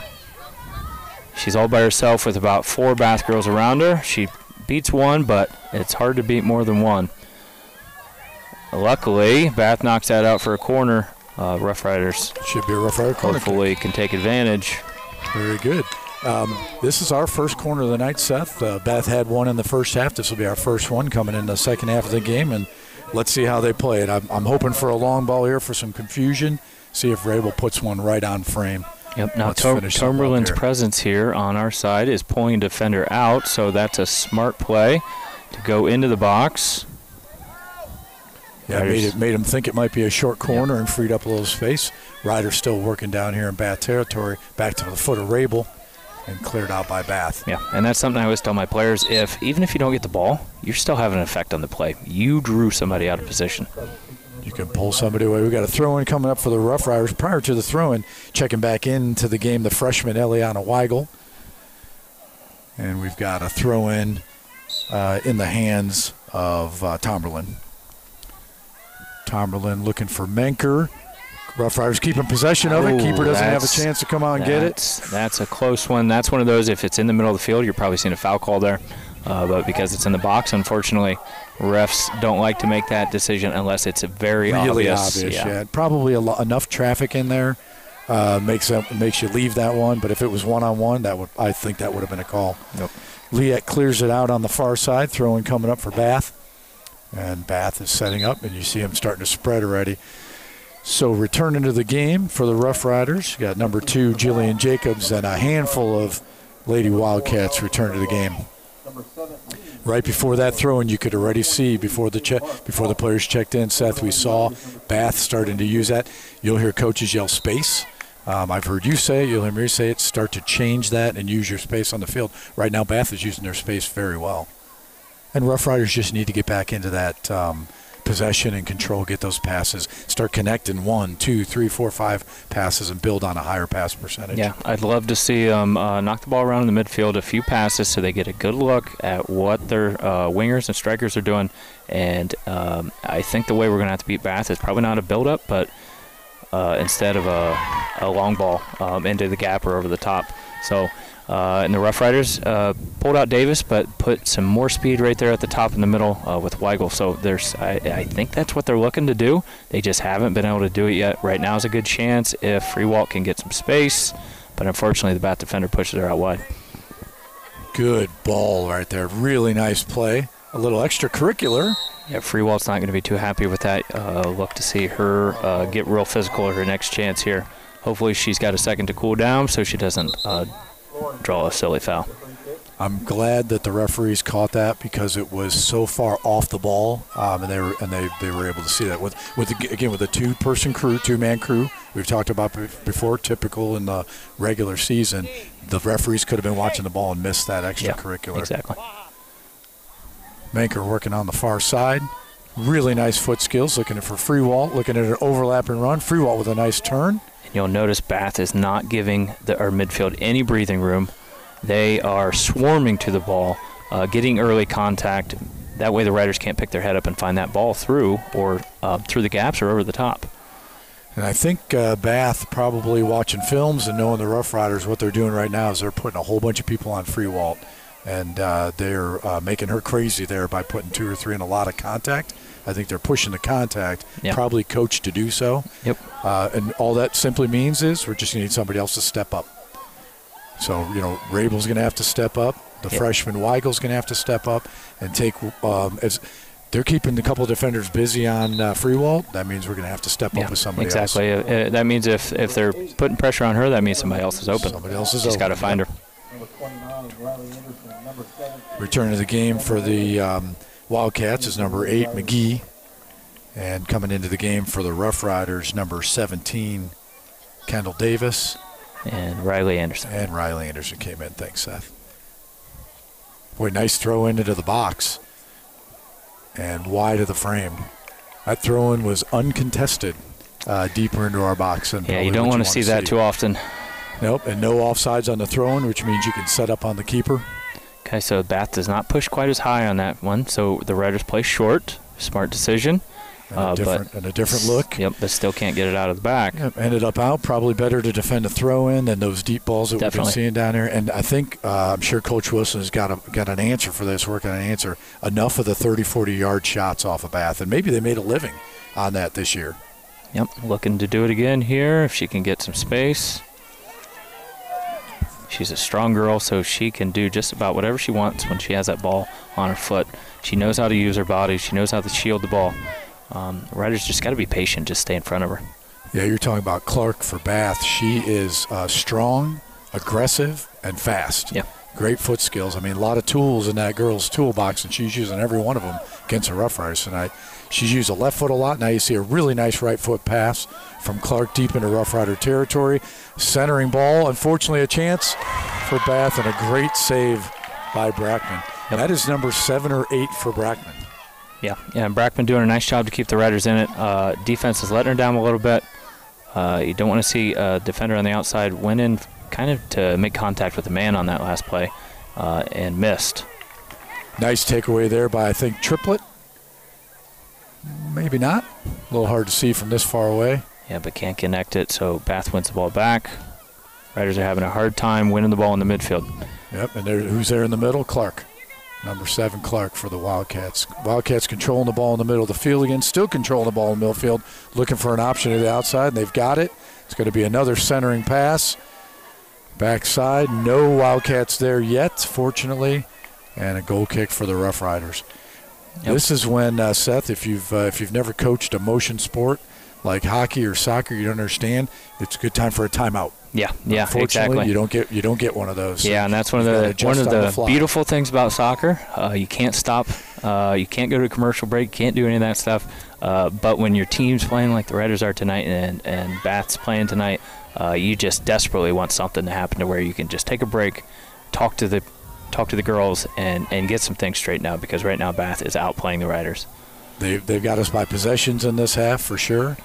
She's all by herself with about four Bath girls around her. She beats one, but it's hard to beat more than one. Luckily, Bath knocks that out for a corner. Uh, Rough Riders Should be a Rough Rider corner. hopefully can take advantage. Very good. Um, this is our first corner of the night, Seth. Uh, Beth had one in the first half. This will be our first one coming in the second half of the game, and let's see how they play it. I'm, I'm hoping for a long ball here for some confusion. See if Rabel puts one right on frame. Yep. Now, Let's Tom- finish something up Cumberland's here. presence here on our side is pulling defender out, so that's a smart play to go into the box. Yeah, made, it, made him think it might be a short corner and freed up a little space. Ryder still working down here in Bath territory, back to the foot of Rabel, and cleared out by Bath. Yeah, and that's something I always tell my players: if even if you don't get the ball, you're still having an effect on the play. You drew somebody out of position. You can pull somebody away. We got a throw in coming up for the Rough Riders. Prior to the throw in, checking back into the game, the freshman Eliana Weigel. And we've got a throw in uh, in the hands of uh, Tomberlin. Tomberlin looking for Menker. Rough Riders keeping possession of it. Ooh, Keeper doesn't have a chance to come out and get it. That's, a close one. That's one of those. If it's in the middle of the field, you're probably seeing a foul call there. Uh, but because it's in the box, unfortunately, refs don't like to make that decision unless it's a very really obvious. obvious. yeah. yeah. Probably a lo- enough traffic in there uh, makes that, makes you leave that one. But if it was one on one, that would I think that would have been a call. Yep. Liette clears it out on the far side, throwing coming up for Bath, and Bath is setting up, and you see him starting to spread already. So returning to the game for the Rough Riders, you got number two Jillian Jacobs and a handful of Lady Wildcats return to the game. Right before that throw in, you could already see before the check before the players checked in. Seth, we saw Bath starting to use that. You'll hear coaches yell space. Um, I've heard you say it. You'll hear me say it. Start to change that and use your space on the field. Right now, Bath is using their space very well, and Rough Riders just need to get back into that um, possession and control. Get those passes. Start connecting one, two, three, four, five passes and build on a higher pass percentage. Yeah, I'd love to see them uh, knock the ball around in the midfield, a few passes, so they get a good look at what their uh, wingers and strikers are doing. And um, I think the way we're going to have to beat Bath is probably not a build-up, but uh, instead of a, a long ball um, into the gap or over the top. So, uh, and the Rough Riders uh, pulled out Davis, but put some more speed right there at the top in the middle uh, with Weigel. So there's, I, I think that's what they're looking to do. They just haven't been able to do it yet. Right now is a good chance if Freewalt can get some space, but unfortunately the Bath defender pushes her out wide. Good ball right there. Really nice play. A little extracurricular. Yeah, Freewalt's not going to be too happy with that. Uh, look to see her uh, get real physical at her next chance here. Hopefully she's got a second to cool down so she doesn't uh, draw a silly foul. I'm glad that the referees caught that because it was so far off the ball, um, and they were and they, they were able to see that with with the, again with a two person crew, two man crew. We've talked about before, typical in the regular season. The referees could have been watching the ball and missed that Yeah, extracurricular. exactly. Menker working on the far side. Really nice foot skills, looking for Freewalt, looking at an overlap and run. Freewalt with a nice turn. You'll notice Bath is not giving the, our midfield any breathing room. They are swarming to the ball, uh, getting early contact. That way, the riders can't pick their head up and find that ball through or uh, through the gaps or over the top. And I think uh, Bath probably watching films and knowing the Rough Riders, what they're doing right now is they're putting a whole bunch of people on Freewalt, and uh, they're uh, making her crazy there by putting two or three in a lot of contact. I think they're pushing the contact, Yep. probably coached to do so. Yep. Uh, and all that simply means is we're just going to need somebody else to step up. So, you know, Rabel's going to have to step up. The Yep. freshman Weigel's going to have to step up and take, um, as they're keeping a couple of defenders busy on uh, Freewalt. That means we're going to have to step up with somebody else. exactly. Uh, uh, that means if, if they're putting pressure on her, that means somebody else is open. Somebody else is Just got to find yep. her. Number 29 is Riley Anderson. Number 7. Return to the game for the um, Wildcats is number eight, McGee. And coming into the game for the Rough Riders, number 17, Kendall Davis. And Riley Anderson. And Riley Anderson came in. Thanks, Seth. Boy, nice throw in into the box. And wide of the frame. That throw in was uncontested uh, deeper into our box. Than Yeah, you don't want to see that too often. Nope, and no offsides on the throw in, which means you can set up on the keeper. Okay, so Bath does not push quite as high on that one, so the riders play short. Smart decision. And, Uh, a, but- different, and a different look. Yep, but still can't get it out of the back. Yep, ended up out. Probably better to defend a throw in than those deep balls that we've been seeing down there. And I think uh, I'm sure Coach Wilson has got a, got an answer for this. Working on an answer. Enough of the 30, 40 yard shots off of Bath, and maybe they made a living on that this year. Yep, looking to do it again here if she can get some space. She's a strong girl, so she can do just about whatever she wants when she has that ball on her foot. She knows how to use her body. She knows how to shield the ball. Um, riders just got to be patient, just stay in front of her. Yeah, you're talking about Clark for Bath. She is uh, strong, aggressive, and fast. Yeah. Great foot skills. I mean, a lot of tools in that girl's toolbox, and she's using every one of them against the Rough Riders tonight. She's used a left foot a lot. Now you see a really nice right foot pass from Clark deep into Rough Rider territory. Centering ball, unfortunately, a chance for Bath, and a great save by Brackman. Yep. That is number seven or eight for Brackman. Yeah, yeah. And Brackman doing a nice job to keep the riders in it. Uh, defense is letting her down a little bit. Uh, you don't want to see a defender on the outside went in kind of to make contact with the man on that last play uh, and missed. Nice takeaway there by, I think, Triplett. Maybe not. A little hard to see from this far away. Yeah, but can't connect it. So Bath wins the ball back. Riders are having a hard time winning the ball in the midfield. Yep, and there, who's there in the middle? Clark. Number seven, Clark for the Wildcats. Wildcats controlling the ball in the middle of the field again, still controlling the ball in the midfield, looking for an option to the outside, and they've got it. It's going to be another centering pass. Backside, no Wildcats there yet, fortunately, and a goal kick for the Rough Riders. Yep. This is when uh, Seth, if you've uh, if you've never coached a motion sport like hockey or soccer, you don't understand. It's a good time for a timeout. Yeah, yeah, Unfortunately, exactly. you don't get you don't get one of those. Yeah, and that's one of the one of the, the beautiful things about soccer. Uh, you can't stop. Uh, you can't go to a commercial break. Can't do any of that stuff. Uh, but when your team's playing like the Raiders are tonight, and and Bath's playing tonight, uh, you just desperately want something to happen to where you can just take a break, talk to the talk to the girls, and and get some things straightened out because right now Bath is outplaying the Riders. They've, they've got us by possessions in this half for sure.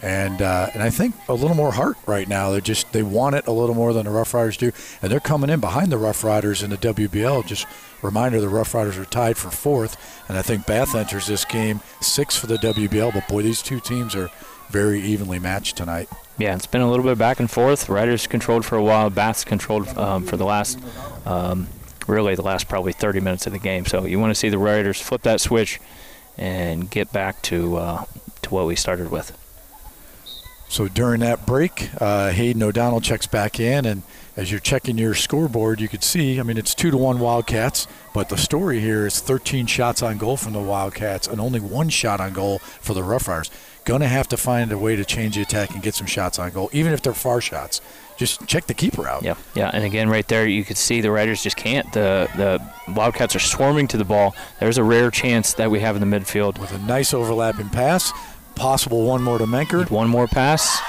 And uh, and I think a little more heart right now. They just they want it a little more than the Rough Riders do, and they're coming in behind the Rough Riders in the WBL. Just reminder: the Rough Riders are tied for fourth, and I think Bath enters this game six for the WBL. But boy, these two teams are very evenly matched tonight. Yeah, it's been a little bit back and forth. Riders controlled for a while. Bath's controlled um, for the last, um, really the last probably 30 minutes of the game. So you want to see the Riders flip that switch and get back to uh, to what we started with. So during that break, uh, Hayden O'Donnell checks back in, and as you're checking your scoreboard, you could see, I mean, it's two to one Wildcats, but the story here is 13 shots on goal from the Wildcats and only one shot on goal for the Rough Riders. Gonna have to find a way to change the attack and get some shots on goal, even if they're far shots. Just check the keeper out. Yeah, yeah, and again, right there, you could see the Riders just can't. The the Wildcats are swarming to the ball. There's a rare chance that we have in the midfield. With a nice overlapping pass, possible one more to Menker. One more pass.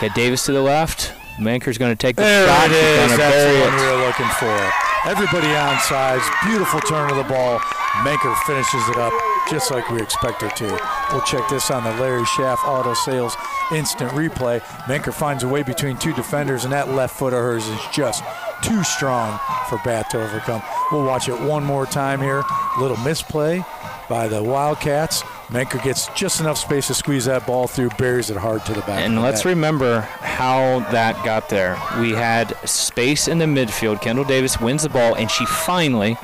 Get Davis to the left. Menker's going to take the There shot. it He's That's bury the one we were looking for. Everybody on sides. Beautiful turn of the ball. Menker finishes it up just like we expect her to. We'll check this on the Larry Schaff Auto Sales instant replay. Menker finds a way between two defenders, and that left foot of hers is just too strong for Bath to overcome. We'll watch it one more time here. Little misplay by the Wildcats. Menker gets just enough space to squeeze that ball through, buries it hard to the back. And let's remember how that got there. We had space in the midfield. Kendall Davis wins the ball, and she finally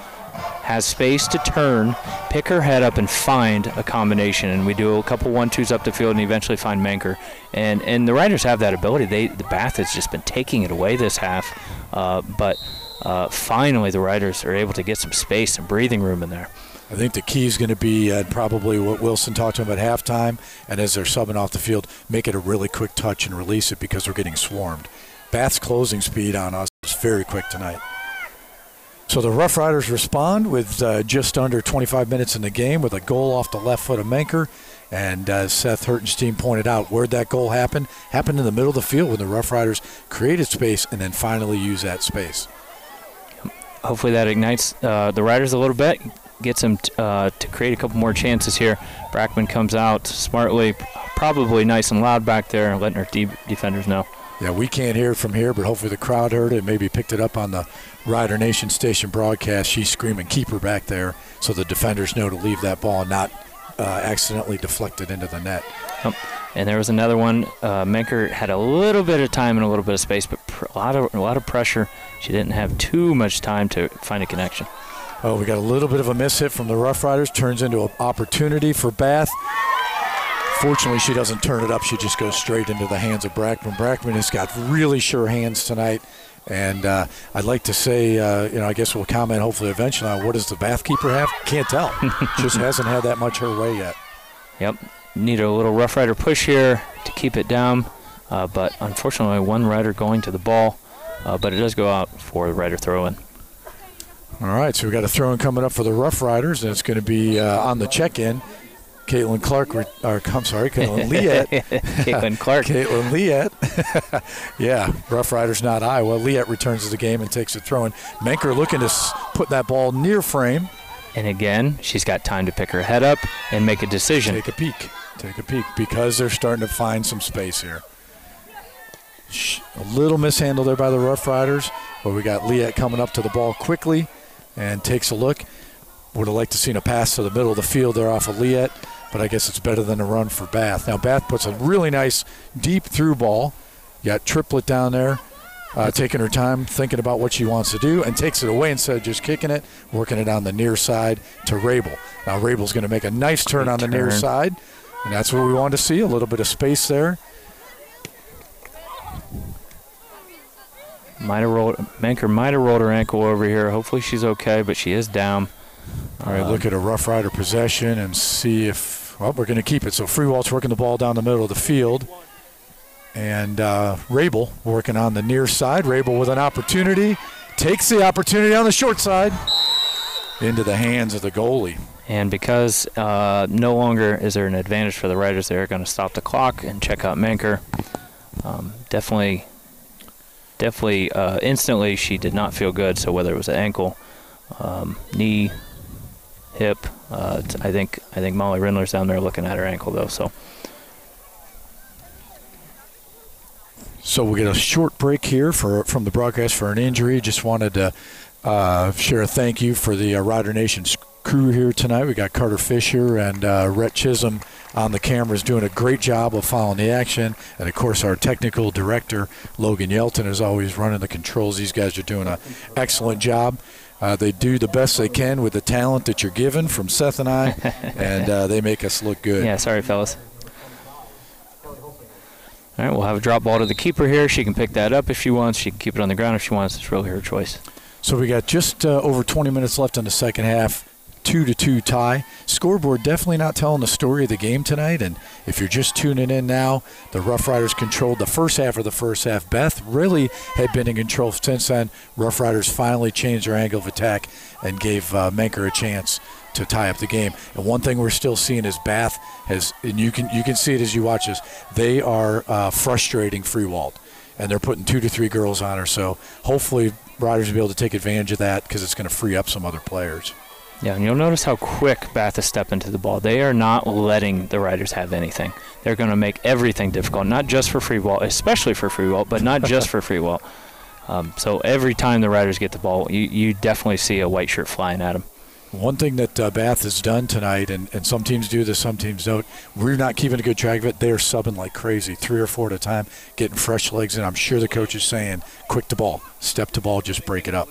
has space to turn, pick her head up, and find a combination. And we do a couple one-twos up the field, and eventually find Menker. And and the Riders have that ability. They the Bath has just been taking it away this half, uh, but uh, finally the Riders are able to get some space and breathing room in there. I think the key is going to be uh, probably what Wilson talked to him at halftime, and as they're subbing off the field, make it a really quick touch and release it because we're getting swarmed. Bath's closing speed on us is very quick tonight. So the Rough Riders respond with uh, just under 25 minutes in the game with a goal off the left foot of Menker. And uh, Seth Hertenstein pointed out where'd that goal happen? Happened in the middle of the field when the Rough Riders created space and then finally used that space. hopefully that ignites uh, the riders a little bit, gets them t- uh, to create a couple more chances here. Brackman comes out smartly, probably nice and loud back there, letting her de- defenders know. Yeah, we can't hear it from here, but hopefully the crowd heard it. Maybe picked it up on the Rider Nation station broadcast. She's screaming, "Keep her back there!" So the defenders know to leave that ball and not uh, accidentally deflect it into the net. Yep. And there was another one. Uh, Menker had a little bit of time and a little bit of space, but pr- a lot of a lot of pressure. She didn't have too much time to find a connection. Oh, we got a little bit of a miss hit from the Rough Riders. Turns into an opportunity for Bath. Fortunately, she doesn't turn it up. She just goes straight into the hands of Brackman. Brackman has got really sure hands tonight. And uh, I'd like to say, uh, you know, I guess we'll comment hopefully eventually on what does the Bath keeper have? Can't tell. [laughs] just hasn't had that much her way yet. Yep. Need a little Rough Rider push here to keep it down, uh, but unfortunately, one rider going to the ball, uh, but it does go out for the rider throw in. All right, so we've got a throw in coming up for the Rough Riders, and it's going to be uh, on the check-in. Caitlin Clark, re- or I'm sorry, Caitlin [laughs] Liette. Caitlin Clark. Caitlin Liette. [laughs] yeah, Rough Riders, not Iowa. Liette returns to the game and takes a throw in. Menker looking to put that ball near frame. And again, she's got time to pick her head up and make a decision. Take a peek. Take a peek because they're starting to find some space here. A little mishandle there by the Rough Riders, but we got Liette coming up to the ball quickly and takes a look. Would have liked to seen a pass to the middle of the field there off of Liette, but I guess it's better than a run for Bath. Now Bath puts a really nice deep through ball. You got Triplett down there, uh, taking her time, thinking about what she wants to do, and takes it away instead of just kicking it, working it on the near side to Rabel. Now Rabel's going to make a nice turn Good on the near side, and that's what we want to see. A little bit of space there. Might have rolled. Menker might have rolled her ankle over here. Hopefully she's okay, but she is down. All right, look at a Rough Rider possession and see if, well, we're going to keep it. So Freewalt's working the ball down the middle of the field. And uh, Rabel working on the near side. Rabel with an opportunity. Takes the opportunity on the short side into the hands of the goalie. And because uh, no longer is there an advantage for the riders, they're going to stop the clock and check out Menker. Um, definitely, definitely, uh, instantly, she did not feel good. So whether it was an ankle, um, knee, hip, uh, I think I think Molly Rindler's down there looking at her ankle though. So So we'll get a short break here for from the broadcast for an injury. Just wanted to uh, share a thank you for the uh, Rider Nation crew here tonight. We got Carter Fisher and uh, Rhett Chisholm on the cameras doing a great job of following the action. And of course, our technical director, Logan Yelton, is always running the controls. These guys are doing an excellent job. Uh, they do the best they can with the talent that you're given from Seth and I, [laughs] and uh, they make us look good. yeah, sorry fellas. All right, we'll have a drop ball to the keeper here. She can pick that up if she wants. She can keep it on the ground if she wants. It's really her choice. So we got just uh, over 20 minutes left in the second half. Two to two tie. Scoreboard definitely not telling the story of the game tonight. And if you're just tuning in now, the Rough Riders controlled the first half of the first half. Beth really had been in control since then. Rough Riders finally changed their angle of attack and gave uh, Menker a chance to tie up the game. And one thing we're still seeing is Bath has, and you can you can see it as you watch this. They are uh, frustrating Freewalt, and they're putting two to three girls on her. So hopefully, Riders will be able to take advantage of that because it's going to free up some other players. Yeah, and you'll notice how quick Bath is stepping to the ball. They are not letting the riders have anything. They're going to make everything difficult, not just for Freewalt, especially for Freewalt, but not just for Freewalt. [laughs] Um, so every time the riders get the ball, you, you definitely see a white shirt flying at them. One thing that uh, Bath has done tonight, and, and some teams do this, some teams don't, we're not keeping a good track of it. They're subbing like crazy, three or four at a time, getting fresh legs in. I'm sure the coach is saying, quick to ball, step to ball, just break it up.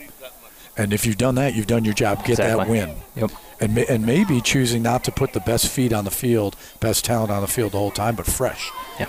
And if you've done that, you've done your job. Get Exactly. that win. Yep. And, and maybe choosing not to put the best feet on the field, best talent on the field the whole time, but fresh. Yeah.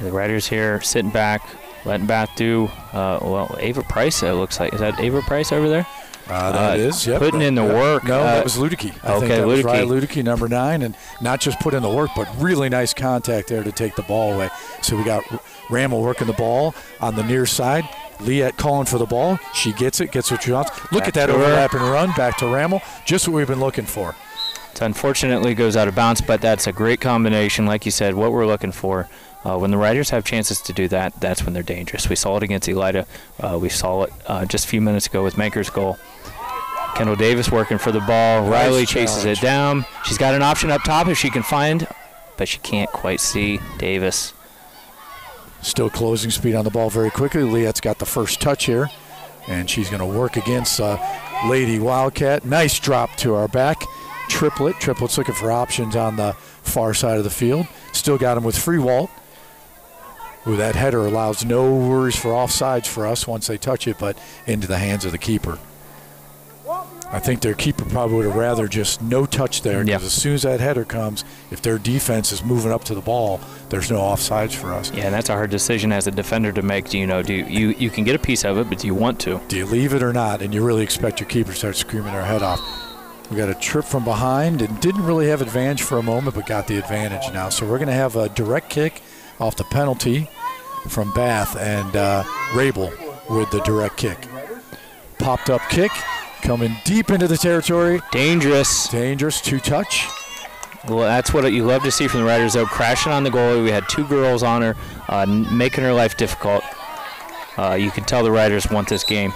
The riders here sitting back, letting Bath do. Uh, well, Ava Price. It looks like is that Ava Price over there? Uh, that Uh, is, yep. putting in the work, No, uh, that was Ludicky. I think okay, Ludicky. Ryan Ludicky, number nine, and not just put in the work, but really nice contact there to take the ball away. So we got Rammel working the ball on the near side. Liette calling for the ball. She gets it, gets what she wants. Look Back at that to her. overlap and run back to Rammel. Just what we've been looking for. It unfortunately goes out of bounds, but that's a great combination. Like you said, what we're looking for. Uh, when the riders have chances to do that, that's when they're dangerous. We saw it against Elida. Uh, we saw it uh, just a few minutes ago with Menker's goal. Kendall Davis working for the ball. Nice Riley chases challenge. it down. She's got an option up top if she can find, but she can't quite see Davis. Still closing speed on the ball very quickly. Liette's got the first touch here, and she's going to work against uh, Lady Wildcat. Nice drop to our back. Triplett. Triplett's looking for options on the far side of the field. Still got him with Freewalt. Ooh, that header allows no worries for offsides for us once they touch it, but into the hands of the keeper. I think their keeper probably would have rather just no touch there because Yeah. as soon as that header comes, if their defense is moving up to the ball, there's no offsides for us. Yeah, and that's a hard decision as a defender to make. Do you know? Do you, you you can get a piece of it, but do you want to? Do you leave it or not? And you really expect your keeper to start screaming their head off. We got a trip from behind and didn't really have advantage for a moment, but got the advantage now. So we're going to have a direct kick off the penalty from Bath and uh, Rabel with the direct kick. Popped up kick, coming deep into the territory. Dangerous. Dangerous, two touch. Well, that's what you love to see from the Riders, though. Crashing on the goalie. We had two girls on her, uh, making her life difficult. Uh, you can tell the Riders want this game.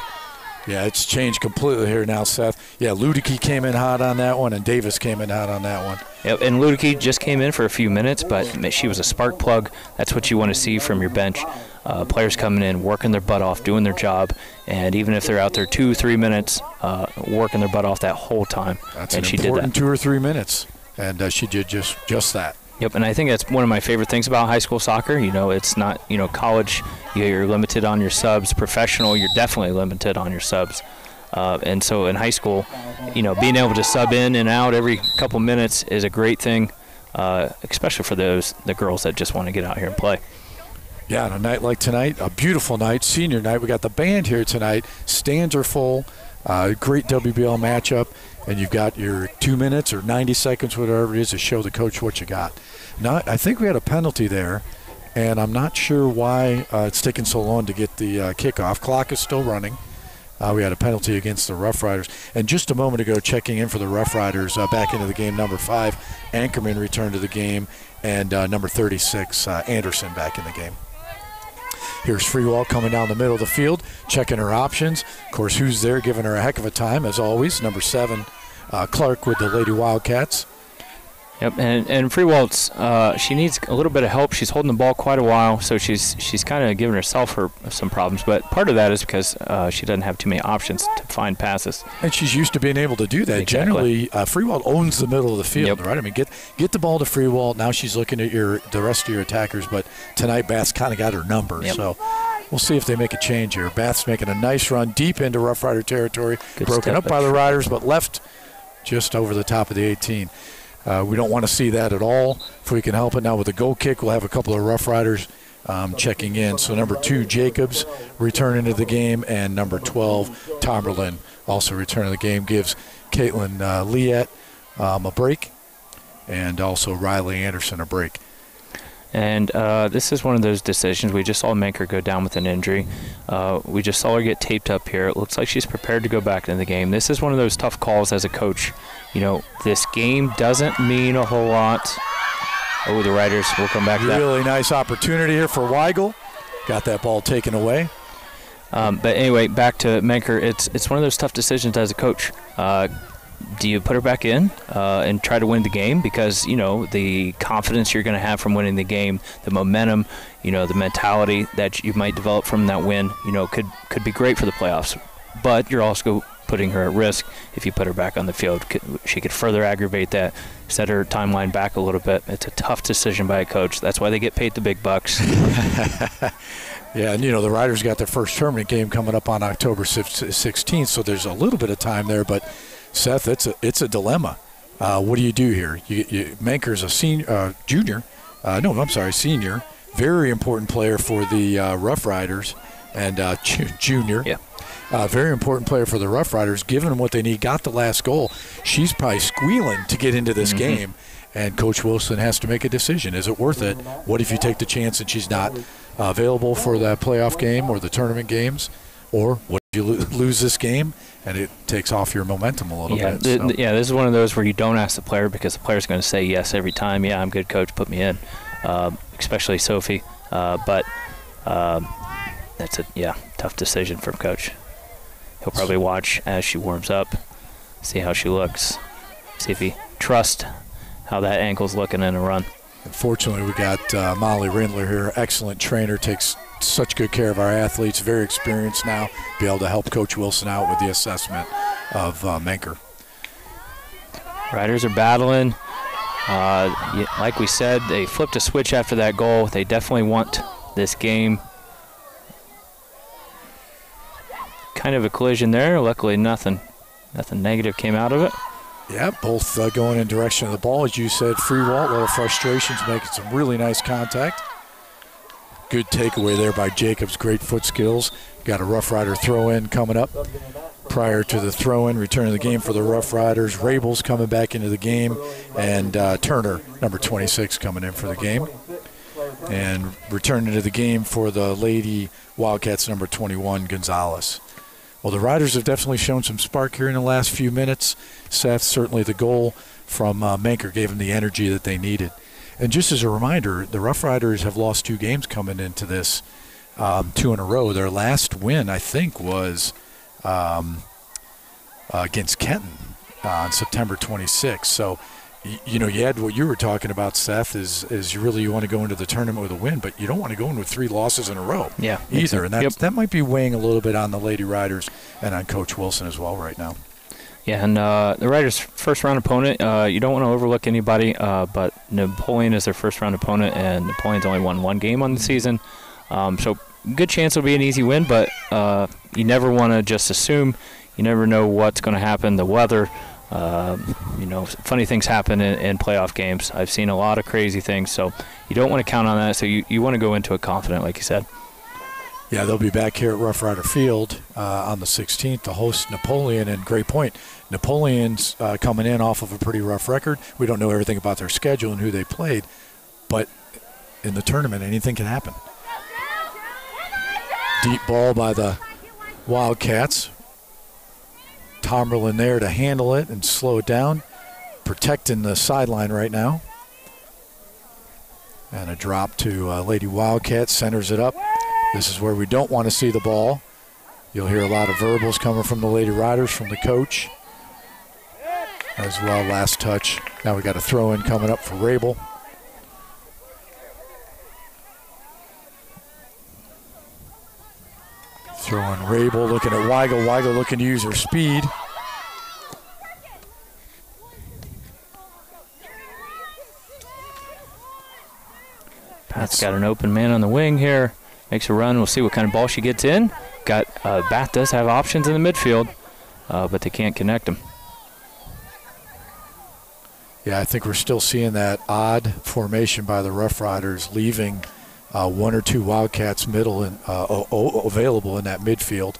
Yeah, it's changed completely here now, Seth. Yeah, Ludicky came in hot on that one, and Davis came in hot on that one. Yep, and Ludicky just came in for a few minutes, but she was a spark plug. That's what you want to see from your bench. Uh, players coming in, working their butt off, doing their job, and even if they're out there two, three minutes, uh, working their butt off that whole time. That's and an she did that. important two or three minutes, and uh, she did just just that. Yep, and I think that's one of my favorite things about high school soccer. You know, it's not, you know, college, you're limited on your subs. Professional, you're definitely limited on your subs. Uh, and so in high school, you know, being able to sub in and out every couple minutes is a great thing, uh, especially for those the girls that just want to get out here and play. Yeah, on a night like tonight, a beautiful night, senior night. We got the band here tonight. Stands are full. Uh, great WBL matchup, and you've got your two minutes or 90 seconds, whatever it is, to show the coach what you got. Now, I think we had a penalty there, and I'm not sure why uh, it's taking so long to get the uh, kickoff. Clock is still running. Uh, we had a penalty against the Rough Riders. And just a moment ago, checking in for the Rough Riders uh, back into the game, number five, Ankerman returned to the game, and uh, number 36, uh, Anderson back in the game. Here's Freewalt coming down the middle of the field, checking her options. Of course, who's there giving her a heck of a time, as always? Number seven, uh, Clark with the Lady Wildcats. Yep, and and Freewalt's, uh, she needs a little bit of help. She's holding the ball quite a while, so she's she's kind of giving herself her some problems. But part of that is because uh, she doesn't have too many options to find passes. And she's used to being able to do that. Exactly. Generally, uh, Freewalt owns the middle of the field, Yep. right? I mean, get get the ball to Freewalt. Now she's looking at your the rest of your attackers, but tonight Bath's kind of got her number. Yep. So we'll see if they make a change here. Bath's making a nice run deep into Rough Rider territory, Good broken up by by the Riders, but left just over the top of the 18. Uh, we don't want to see that at all. If we can help it now with the goal kick, we'll have a couple of Rough Riders um, checking in. So number two, Jacobs, returning to the game, and number 12, Tomberlin, also returning to the game, gives Caitlin uh, Liette um, a break, and also Riley Anderson a break. And uh, this is one of those decisions. We just saw Menker go down with an injury. Uh, we just saw her get taped up here. It looks like she's prepared to go back into the game. This is one of those tough calls as a coach. You know, this game doesn't mean a whole lot. Oh, the Riders will come back to that. Really nice opportunity here for Weigel. Got that ball taken away. Um, but anyway, back to Menker. It's it's one of those tough decisions as a coach. Uh, do you put her back in uh, and try to win the game because you know the confidence you're going to have from winning the game, the momentum, you know the mentality that you might develop from that win, you know could could be great for the playoffs. But you're also putting her at risk if you put her back on the field. She could further aggravate that, set her timeline back a little bit. It's a tough decision by a coach. That's why they get paid the big bucks. [laughs] yeah, and you know the Riders got their first tournament game coming up on October 16th, so there's a little bit of time there, but Seth, it's a it's a dilemma. Uh, what do you do here? You, you, Menker's a senior, uh, junior. Uh, no, I'm sorry, senior. Very important player for the uh, Rough Riders, and uh, junior. Yeah. Uh, very important player for the Rough Riders. Given them what they need, got the last goal. She's probably squealing to get into this mm-hmm. game, and Coach Wilson has to make a decision. Is it worth it? What if you take the chance and she's not available for that playoff game or the tournament games? Or what if you [laughs] lose this game and it takes off your momentum a little yeah, bit? So. yeah, this is one of those where you don't ask the player because the player's going to say yes every time. Yeah, I'm good, coach. Put me in. Uh, especially Sophie. Uh, but um, that's a yeah tough decision from coach. He'll probably watch as she warms up, see how she looks, see if he trusts how that ankle's looking in a run. Unfortunately, we got uh, Molly Rindler here, excellent trainer, takes such good care of our athletes, very experienced now, be able to help Coach Wilson out with the assessment of uh, Menker. Riders are battling. Uh, like we said, they flipped a switch after that goal. They definitely want this game. Kind of a collision there. Luckily, nothing, nothing negative came out of it. Yeah, both uh, going in direction of the ball, as you said. Freewalt, a little frustrations, making some really nice contact. Good takeaway there by Jacobs. Great foot skills. Got a Rough Rider throw in coming up. Prior to the throw in, return of the game for the Rough Riders. Rabels coming back into the game, and uh, Turner, number 26, coming in for the game. And returning to the game for the Lady Wildcats, number 21, Gonzalez. Well, the Riders have definitely shown some spark here in the last few minutes. Seth, certainly the goal from uh, Menker gave them the energy that they needed. And just as a reminder, the Rough Riders have lost two games coming into this, um, two in a row. Their last win, I think, was um, uh, against Kenton uh, on September 26th. So, you know, you had what you were talking about, Seth, is is you really you want to go into the tournament with a win, but you don't want to go in with three losses in a row. Yeah, either, and that yep. that might be weighing a little bit on the Lady Riders and on Coach Wilson as well right now. Yeah, and uh, the Riders' first round opponent, uh, you don't want to overlook anybody, uh, but Napoleon is their first round opponent, and Napoleon's only won one game on the season. Um, so, good chance it'll be an easy win, but uh, you never want to just assume. You never know what's going to happen, the weather. Um, you know, funny things happen in, in, playoff games. I've seen a lot of crazy things, so you don't want to count on that. So, you, you want to go into it confident, like you said. Yeah, they'll be back here at Rough Rider Field uh, on the 16th to host Napoleon. And great point. Napoleon's uh, coming in off of a pretty rough record. We don't know everything about their schedule and who they played, but in the tournament, anything can happen. Deep ball by the Wildcats. Tomberlin there to handle it and slow it down, protecting the sideline right now. And a drop to uh, Lady Wildcat centers it up. This is where we don't want to see the ball. You'll hear a lot of verbals coming from the Lady Riders, from the coach as well. Last touch. Now we got a throw in coming up for Rabel. Throwing Rabel, looking at Weigel. Weigel looking to use her speed. Pat's got an open man on the wing here. Makes a run. We'll see what kind of ball she gets in. Got uh, Bath does have options in the midfield, uh, but they can't connect them. Yeah, I think we're still seeing that odd formation by the Rough Riders, leaving uh, one or two Wildcats middle and uh, o- available in that midfield.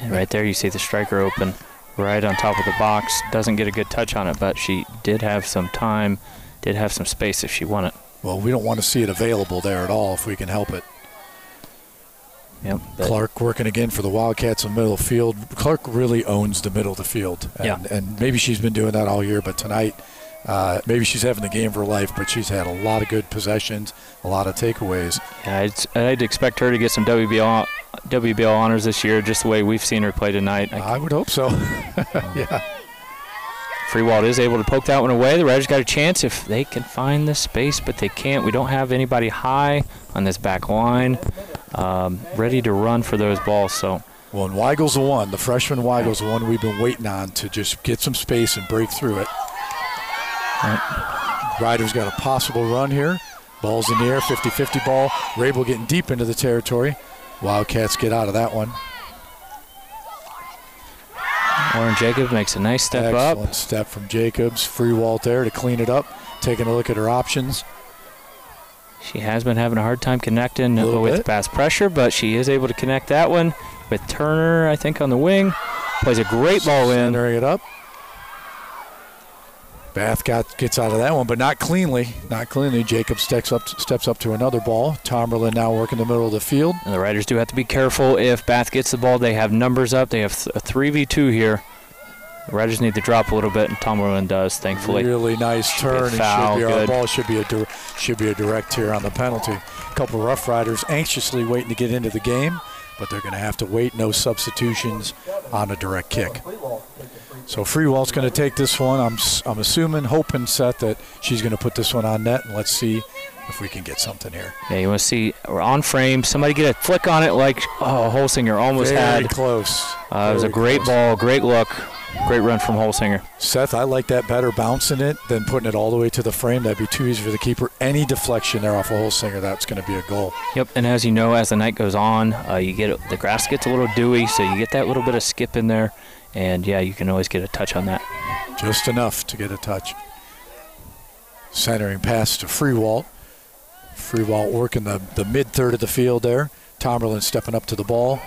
And right there, you see the striker open right on top of the box. Doesn't get a good touch on it, but she did have some time, did have some space if she wanted. Well, we don't want to see it available there at all if we can help it. Yep. Clark working again for the Wildcats in the middle of the field. Clark really owns the middle of the field. And, yeah. and maybe she's been doing that all year, but tonight Uh, maybe she's having the game of her life, but she's had a lot of good possessions, a lot of takeaways. Yeah, I'd, I'd expect her to get some WBL WBL honors this year, just the way we've seen her play tonight. I, I would hope so. [laughs] yeah. Freewalt is able to poke that one away. The Riders got a chance if they can find the space, but they can't. We don't have anybody high on this back line um, ready to run for those balls. So. Well, and Weigel's the one. The freshman Weigel's the one we've been waiting on to just get some space and break through it. Right. Riders got a possible run here. Ball's in the air, 50-50 ball. Rabel getting deep into the territory. Wildcats get out of that one. Lauren Jacob makes a nice step Excellent up. Excellent step from Jacobs. Freewalt there to clean it up. Taking a look at her options. She has been having a hard time connecting with bit. pass pressure, but she is able to connect that one with Turner, I think, on the wing. Plays a great ball in. Centering it up. Bath got gets out of that one, but not cleanly. Not cleanly. Jacob steps up steps up to another ball. Tomberlin now working the middle of the field. And the Riders do have to be careful if Bath gets the ball. They have numbers up. They have a 3v2 here. The Riders need to drop a little bit, and Tomberlin does, thankfully. Really nice Should turn. and foul, should be, good. ball should be a should be a direct here on the penalty. A couple of Rough Riders anxiously waiting to get into the game, but they're going to have to wait. No substitutions on a direct kick. So Freewalt's going to take this one. I'm I'm assuming, hoping, Seth, that she's going to put this one on net, and let's see if we can get something here. Yeah, you want to see we're on frame. Somebody get a flick on it like oh, Holsinger almost Very had. close. Uh, it was a great close. ball, great look, great run from Holsinger. Seth, I like that better bouncing it than putting it all the way to the frame. That'd be too easy for the keeper. Any deflection there off a Holsinger, that's going to be a goal. Yep, and as you know, as the night goes on, uh, you get the grass gets a little dewy, so you get that little bit of skip in there, and yeah, you can always get a touch on that. Just enough to get a touch. Centering pass to Freewalt. Freewalt working the, the mid third of the field there. Tomberlin stepping up to the ball,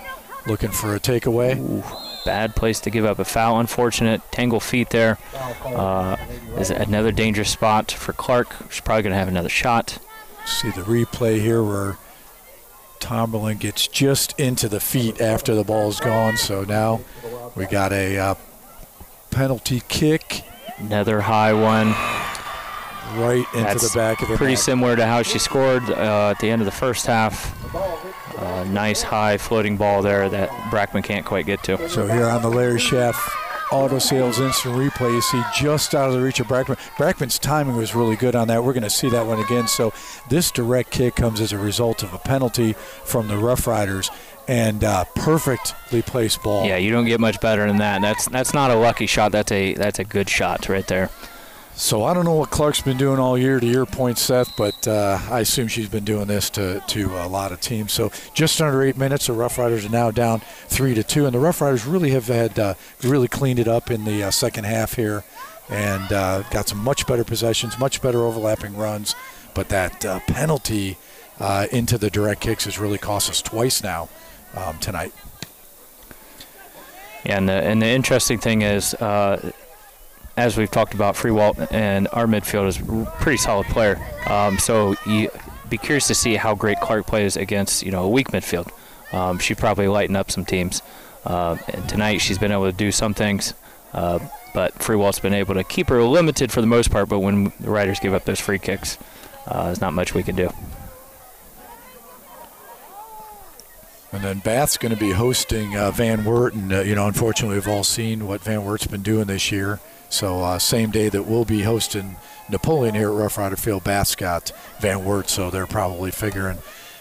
looking for a takeaway. Bad place to give up a foul. Unfortunate. Tangle feet there. Uh, is another dangerous spot for Clark. She's probably going to have another shot. See the replay here where Tomberlin gets just into the feet after the ball's gone. So now we got a uh, penalty kick Another high one. right into That's the back of the Pretty net. similar to how she scored uh, at the end of the first half. Uh, nice high floating ball there that Brackman can't quite get to. So here on the Larry Schaff Auto Sales Instant Replay, you see just out of the reach of Brackman. Brackman's timing was really good on that. We're going to see that one again. So this direct kick comes as a result of a penalty from the Rough Riders and uh, perfectly placed ball. Yeah, you don't get much better than that. That's that's not a lucky shot. That's a that's a good shot right there. So I don't know what Clark's been doing all year to your point, Seth, but uh, I assume she's been doing this to, to a lot of teams. So just under eight minutes, the Rough Riders are now down three to two, and the Rough Riders really have had uh, really cleaned it up in the uh, second half here, and uh, got some much better possessions, much better overlapping runs. But that uh, penalty uh, into the direct kicks has really cost us twice now um, tonight. Yeah, and the, and the interesting thing is, as we've talked about, Freewalt and our midfield is a pretty solid player. Um, so you be curious to see how great Clark plays against you know a weak midfield. Um, she'd probably lighten up some teams. Uh, and tonight she's been able to do some things, uh, but Freewalt's been able to keep her limited for the most part. But when the Riders give up those free kicks, uh, there's not much we can do. And then Bath's going to be hosting uh, Van Wert, and uh, you know, unfortunately, we've all seen what Van Wert's been doing this year. So uh, same day that we'll be hosting Napoleon here at Rough Rider Field, Bath's got Van Wert, so they're probably figuring,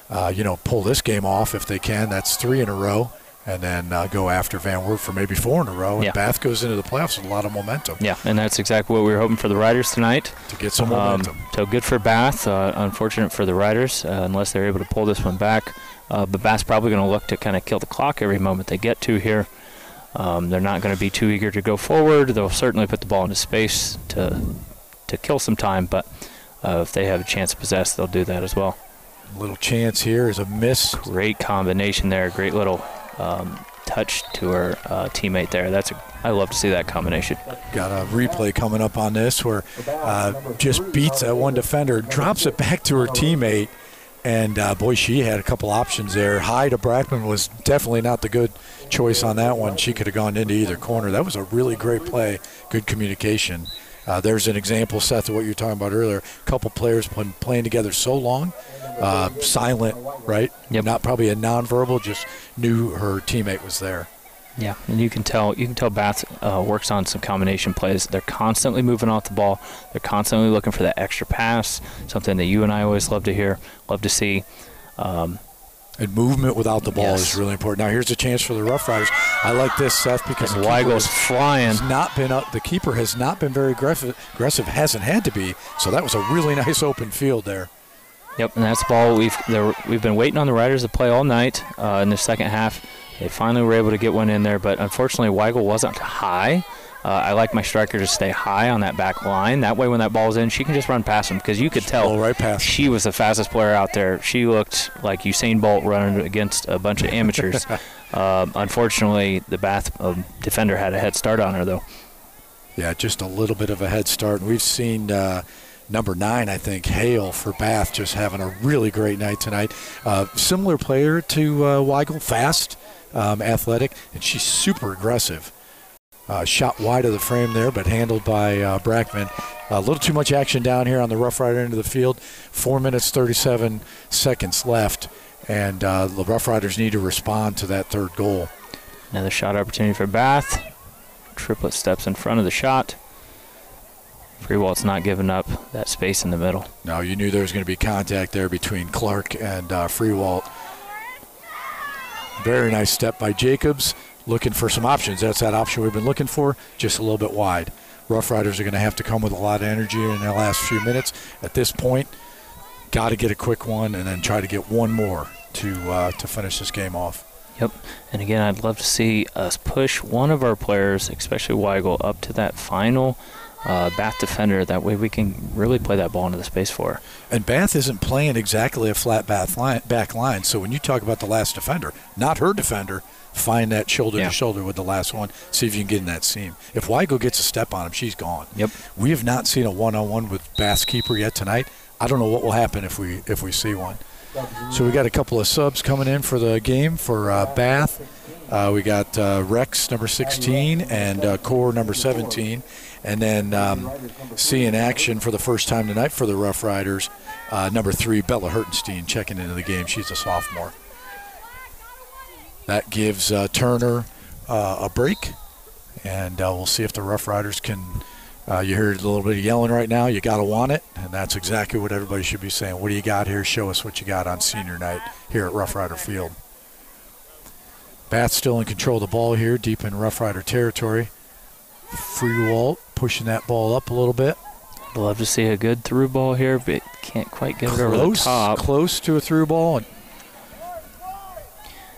uh, you know, pull this game off if they can. That's three in a row, and then uh, go after Van Wert for maybe four in a row. And Yeah. Bath goes into the playoffs with a lot of momentum Yeah, and that's exactly what we were hoping for the Riders tonight. to get some Um, momentum. so good for Bath. Uh, unfortunate for the Riders, uh, unless they're able to pull this one back. Uh, but Bath's probably going to look to kind of kill the clock every moment they get to here. Um, they're not going to be too eager to go forward. They'll certainly put the ball into space to to kill some time. But uh, if they have a chance to possess, they'll do that as well. little chance here is a miss. Great combination there. Great little um, touch to her uh, teammate there. That's a, I love to see that combination. Got a replay coming up on this where uh, just beats that one defender, drops it back to her teammate, and uh, boy, she had a couple options there. High to Brackman was definitely not the good choice on that one. She could have gone into either corner. That was a really great play, good communication, Uh, there's an example, Seth, of what you were talking about earlier. A couple players been playing together so long, uh, silent, right? Yep. Not probably a nonverbal, just knew her teammate was there. Yeah, and you can tell you can tell Bath uh, works on some combination plays. They're constantly moving off the ball. They're constantly looking for that extra pass, something that you and I always love to hear, love to see. Um, And movement without the ball Yes. is really important. Now here's a chance for the Rough Riders. I like this, Seth, because and the keeper Weigel's flying. has not been up. The keeper has not been very aggressive. Aggressive hasn't had to be. So that was a really [laughs] nice open field there. Yep, and that's the ball we've we've been waiting on the Riders to play all night. Uh, in the second half, they finally were able to get one in there, but unfortunately, Weigel wasn't high. Uh, I like my striker to stay high on that back line. That way, when that ball's in, she can just run past him because you could tell right past she was the fastest player out there. She looked like Usain Bolt running against a bunch of amateurs. uh, [laughs] unfortunately, the Bath um, defender had a head start on her, though. Yeah, just a little bit of a head start. We've seen uh, number nine, I think, Hale for Bath, just having a really great night tonight. Uh, similar player to uh, Weigel, fast, um, athletic, and she's super aggressive. Uh, shot wide of the frame there, but handled by uh, Brackman. A little too much action down here on the Rough Rider end of the field. Four minutes, 37 seconds left, and uh, the Rough Riders need to respond to that third goal. Another shot opportunity for Bath. Triplett steps in front of the shot. Freewalt's not giving up that space in the middle. No, you knew there was going to be contact there between Clark and uh, Freewalt. Very nice step by Jacobs, looking for some options. That's that option we've been looking for, just a little bit wide. Rough Riders are going to have to come with a lot of energy in the last few minutes. At this point, got to get a quick one and then try to get one more to uh, to finish this game off. Yep. And again, I'd love to see us push one of our players, especially Weigel, up to that final uh, Bath defender. That way we can really play that ball into the space for her. And Bath isn't playing exactly a flat back line, back line. So when you talk about the last defender, not her defender, find that shoulder Yeah. to shoulder with the last one. See if you can get in that seam. If Weigel gets a step on him, she's gone. Yep. We have not seen a one-on-one with Bath's keeper yet tonight. I don't know what will happen if we if we see one. So we got a couple of subs coming in for the game for uh, Bath. Uh, we got uh, Rex number 16 and uh, Core number 17, and then um, seeing action for the first time tonight for the Rough Riders. Uh, number three, Bella Hertenstein checking into the game. She's a sophomore. That gives uh, Turner uh, a break, and uh, we'll see if the Rough Riders can. Uh, you heard a little bit of yelling right now. You got to want it, and that's exactly what everybody should be saying. What do you got here? Show us what you got on senior night here at Rough Rider Field. Bath still in control of the ball here, deep in Rough Rider territory. Free Walt pushing that ball up a little bit. I'd love to see a good through ball here, but can't quite get it over the Close, top. close to a through ball.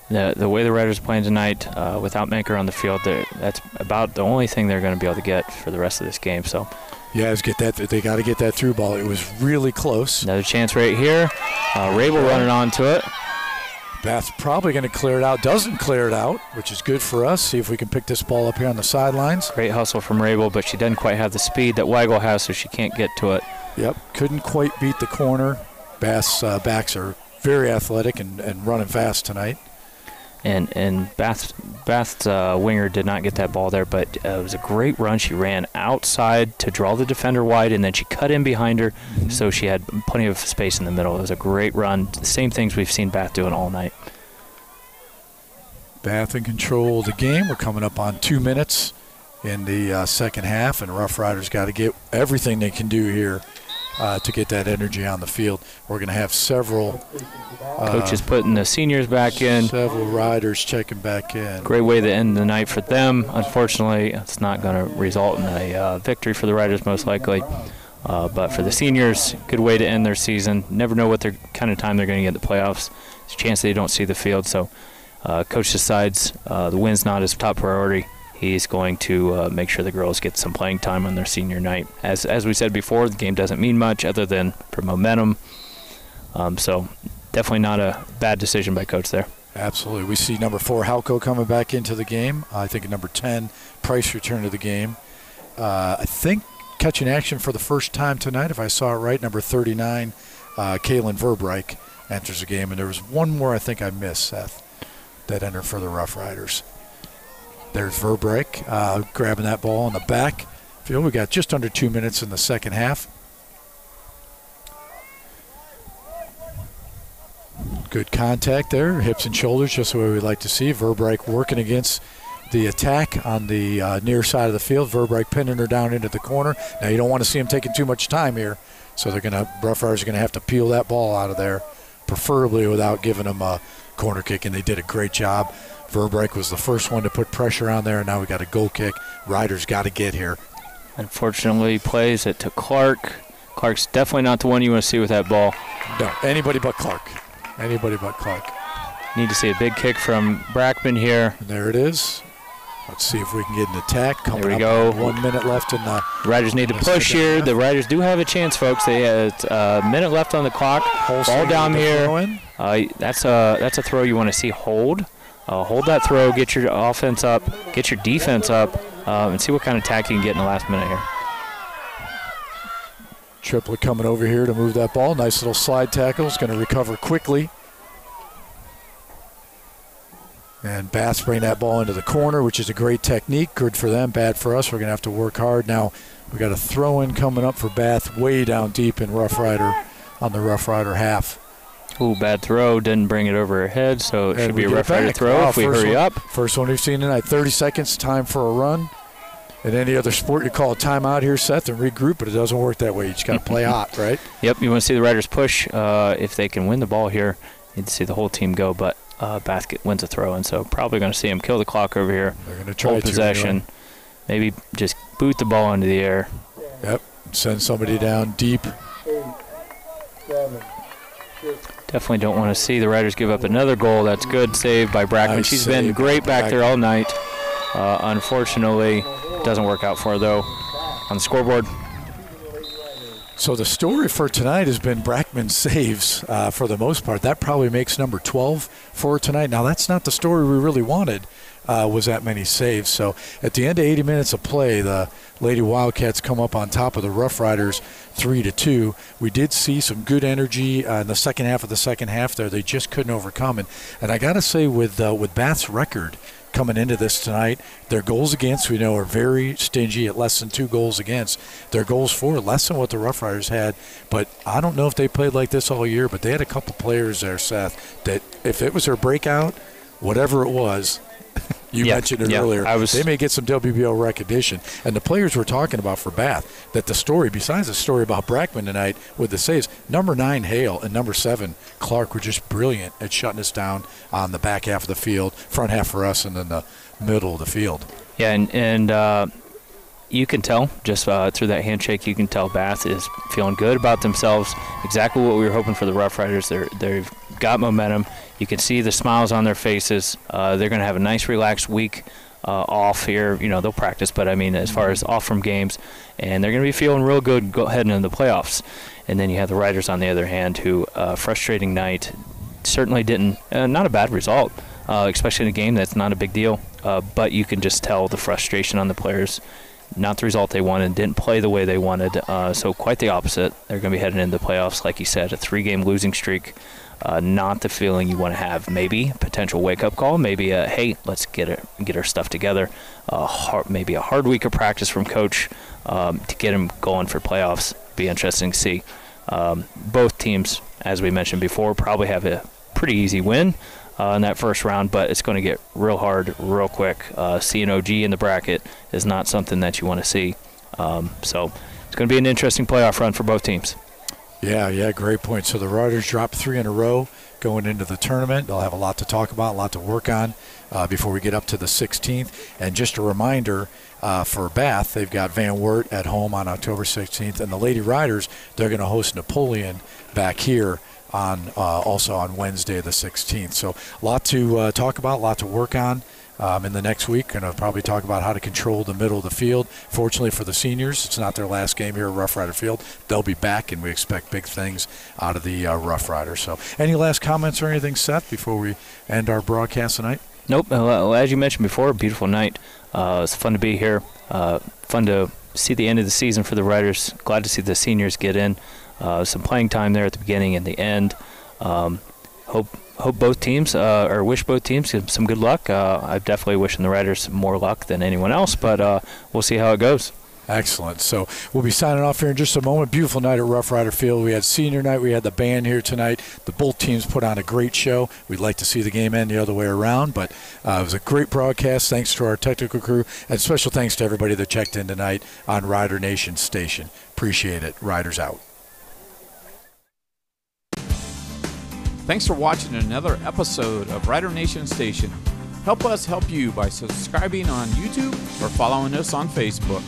The, the way the Riders are playing tonight, uh, without Menker on the field, that's about the only thing they're going to be able to get for the rest of this game. So yeah, get that. They got to get that through ball. It was really close. another chance right here. Uh, Rabel running onto it. Bath's probably going to clear it out. Doesn't clear it out, which is good for us. See if we can pick this ball up here on the sidelines. Great hustle from Rabel, but she doesn't quite have the speed that Weigel has, so she can't get to it. Yep, couldn't quite beat the corner. Bath's uh, backs are very athletic and, and running fast tonight. And and Bath Bath's uh, winger did not get that ball there, but uh, it was a great run. She ran outside to draw the defender wide, and then she cut in behind her, so she had plenty of space in the middle. It was a great run. The same things we've seen Bath doing all night. Bath in control of the game. We're coming up on two minutes in the uh, second half, and Rough Riders got to get everything they can do here uh, to get that energy on the field. We're going to have several uh, Coach is putting the seniors back in. several riders checking back in. Great way to end the night for them. Unfortunately, it's not going to result in a uh, victory for the Riders, most likely. Uh, but for the seniors, good way to end their season. Never know what their kind of time they're going to get in the playoffs. There's a chance they don't see the field. So, uh, coach decides uh, the win's not his top priority. He's going to uh, make sure the girls get some playing time on their senior night. As as we said before, the game doesn't mean much other than for momentum. Um, so, definitely not a bad decision by coach there. Absolutely. We see number four, Halko, coming back into the game. I think number 10, Price, return to the game. Uh, I think catching action for the first time tonight, if I saw it right, number 39, uh, Kaylin Verbereich enters the game. And there was one more I think I missed, Seth, that entered for the Rough Riders. There's Verbereich uh, grabbing that ball in the back. field. We got just under two minutes in the second half. Good contact there, hips and shoulders, just the way we'd like to see. Verbeek working against the attack on the uh, near side of the field. Verbeek pinning her down into the corner. Now you don't want to see him taking too much time here, so they're gonna Rough Riders are gonna have to peel that ball out of there, preferably without giving them a corner kick. And they did a great job. Verbeek was the first one to put pressure on there, and now we got a goal kick. Riders got to get here. Unfortunately, he plays it to Clark. Clark's definitely not the one you want to see with that ball. No, anybody but Clark. Anybody but Clark. Need to see a big kick from Brackman here. And there it is. Let's see if we can get an attack. Coming There we go. One minute left in the Riders need to push here. half. The Riders do have a chance, folks. They had a minute left on the clock. Ball down here. Uh, that's a that's a throw you want to see hold. Uh, hold that throw, get your offense up, get your defense up, um, and see what kind of attack you can get in the last minute here. Triplett coming over here to move that ball. Nice little slide tackle. Is going to recover quickly. And Baths bring that ball into the corner, which is a great technique. Good for them, bad for us. We're going to have to work hard. Now, we got a throw in coming up for Bath way down deep in Rough Rider on the Rough Rider half. Ooh, bad throw. Didn't bring it over her head, so it And should be a rough rider throw Wow, if we hurry one- up. First one we've seen tonight. 30 seconds, time for a run. In any other sport, you call a timeout here, Seth, and regroup, but it doesn't work that way. You just got to play [laughs] hot, right? Yep, you want to see the Riders push. Uh, if they can win the ball here, you need see the whole team go. But uh, Basket wins a throw, and so probably going to see him kill the clock over here. They're going to try Hold to possession. anyway. Maybe just boot the ball into the air. Yep. Send somebody down deep. Definitely don't want to see the Riders give up another goal. That's good save by Brackman. Nice She's been great back there all night. Uh, unfortunately, doesn't work out for her though. On the scoreboard, So the story for tonight has been Brackman saves uh, for the most part. That probably makes number 12 for tonight. Now that's not the story we really wanted. Uh, was that many saves? So at the end of 80 minutes of play, the Lady Wildcats come up on top of the Rough Riders, three to two. We did see some good energy uh, in the second half of the second half. There, they just couldn't overcome it. And I got to say, with uh, with Bath's record coming into this tonight. Their goals against, we know, are very stingy at less than two goals against. Their goals for less than what the Rough Riders had. But I don't know if they played like this all year, but they had a couple players there, Seth, that if it was their breakout, whatever it was, you Yeah, mentioned it yeah, earlier, I was- they may get some WBL recognition. And the players we're talking about for Bath, that the story, besides the story about Brackman tonight with the saves, number nine, Hale, and number seven, Clark, were just brilliant at shutting us down on the back half of the field, front half for us, and then the middle of the field. yeah, and and uh, you can tell just uh, through that handshake, you can tell Bath is feeling good about themselves. Exactly what we were hoping for the Rough Riders. They're they've got momentum. You can see the smiles on their faces. Uh, they're going to have a nice, relaxed week uh, off here. You know, they'll practice, but I mean, as far as off from games, and they're going to be feeling real good go heading into the playoffs. And then you have the Riders on the other hand, who uh, frustrating night certainly didn't. Uh, not a bad result, uh, especially in a game that's not a big deal. Uh, but you can just tell the frustration on the players. Not the result they wanted, didn't play the way they wanted. Uh, so quite the opposite. They're going to be heading into the playoffs, like you said, a three-game losing streak. Uh, not the feeling you want to have. Maybe potential wake-up call. Maybe a hey, let's get it, get our stuff together. Uh, hard, maybe a hard week of practice from coach um, to get him going for playoffs. Be interesting to see. Um, both teams, as we mentioned before, probably have a pretty easy win uh, in that first round, but it's going to get real hard real quick. Uh, seeing OG in the bracket is not something that you want to see. Um, so it's going to be an interesting playoff run for both teams. Yeah, yeah, great point. So the Riders dropped three in a row going into the tournament. They'll have a lot to talk about, a lot to work on uh, before we get up to the 16th. And just a reminder uh, for Bath, they've got Van Wert at home on October 16th, and the Lady Riders they're going to host Napoleon back here on uh, also on Wednesday the 16th. So a lot to uh, talk about, a lot to work on. Um, in the next week, going to probably talk about how to control the middle of the field. Fortunately for the seniors, it's not their last game here at Rough Rider Field. They'll be back, and we expect big things out of the uh, Rough Riders. So, any last comments or anything, Seth, before we end our broadcast tonight? Nope. Well, as you mentioned before, beautiful night. Uh, it's fun to be here. Uh, fun to see the end of the season for the Riders. Glad to see the seniors get in. Uh, some playing time there at the beginning and the end. Um, hope hope both teams, uh, or wish both teams some good luck. Uh, I'm definitely wishing the Riders more luck than anyone else, but uh, we'll see how it goes. Excellent. So we'll be signing off here in just a moment. Beautiful night at Rough Rider Field. We had senior night. We had the band here tonight. The both teams put on a great show. We'd like to see the game end the other way around, but uh, it was a great broadcast. Thanks to our technical crew, and special thanks to everybody that checked in tonight on Rider Nation Station. Appreciate it. Riders out. Thanks for watching another episode of Rider Nation Station. Help us help you by subscribing on YouTube or following us on Facebook.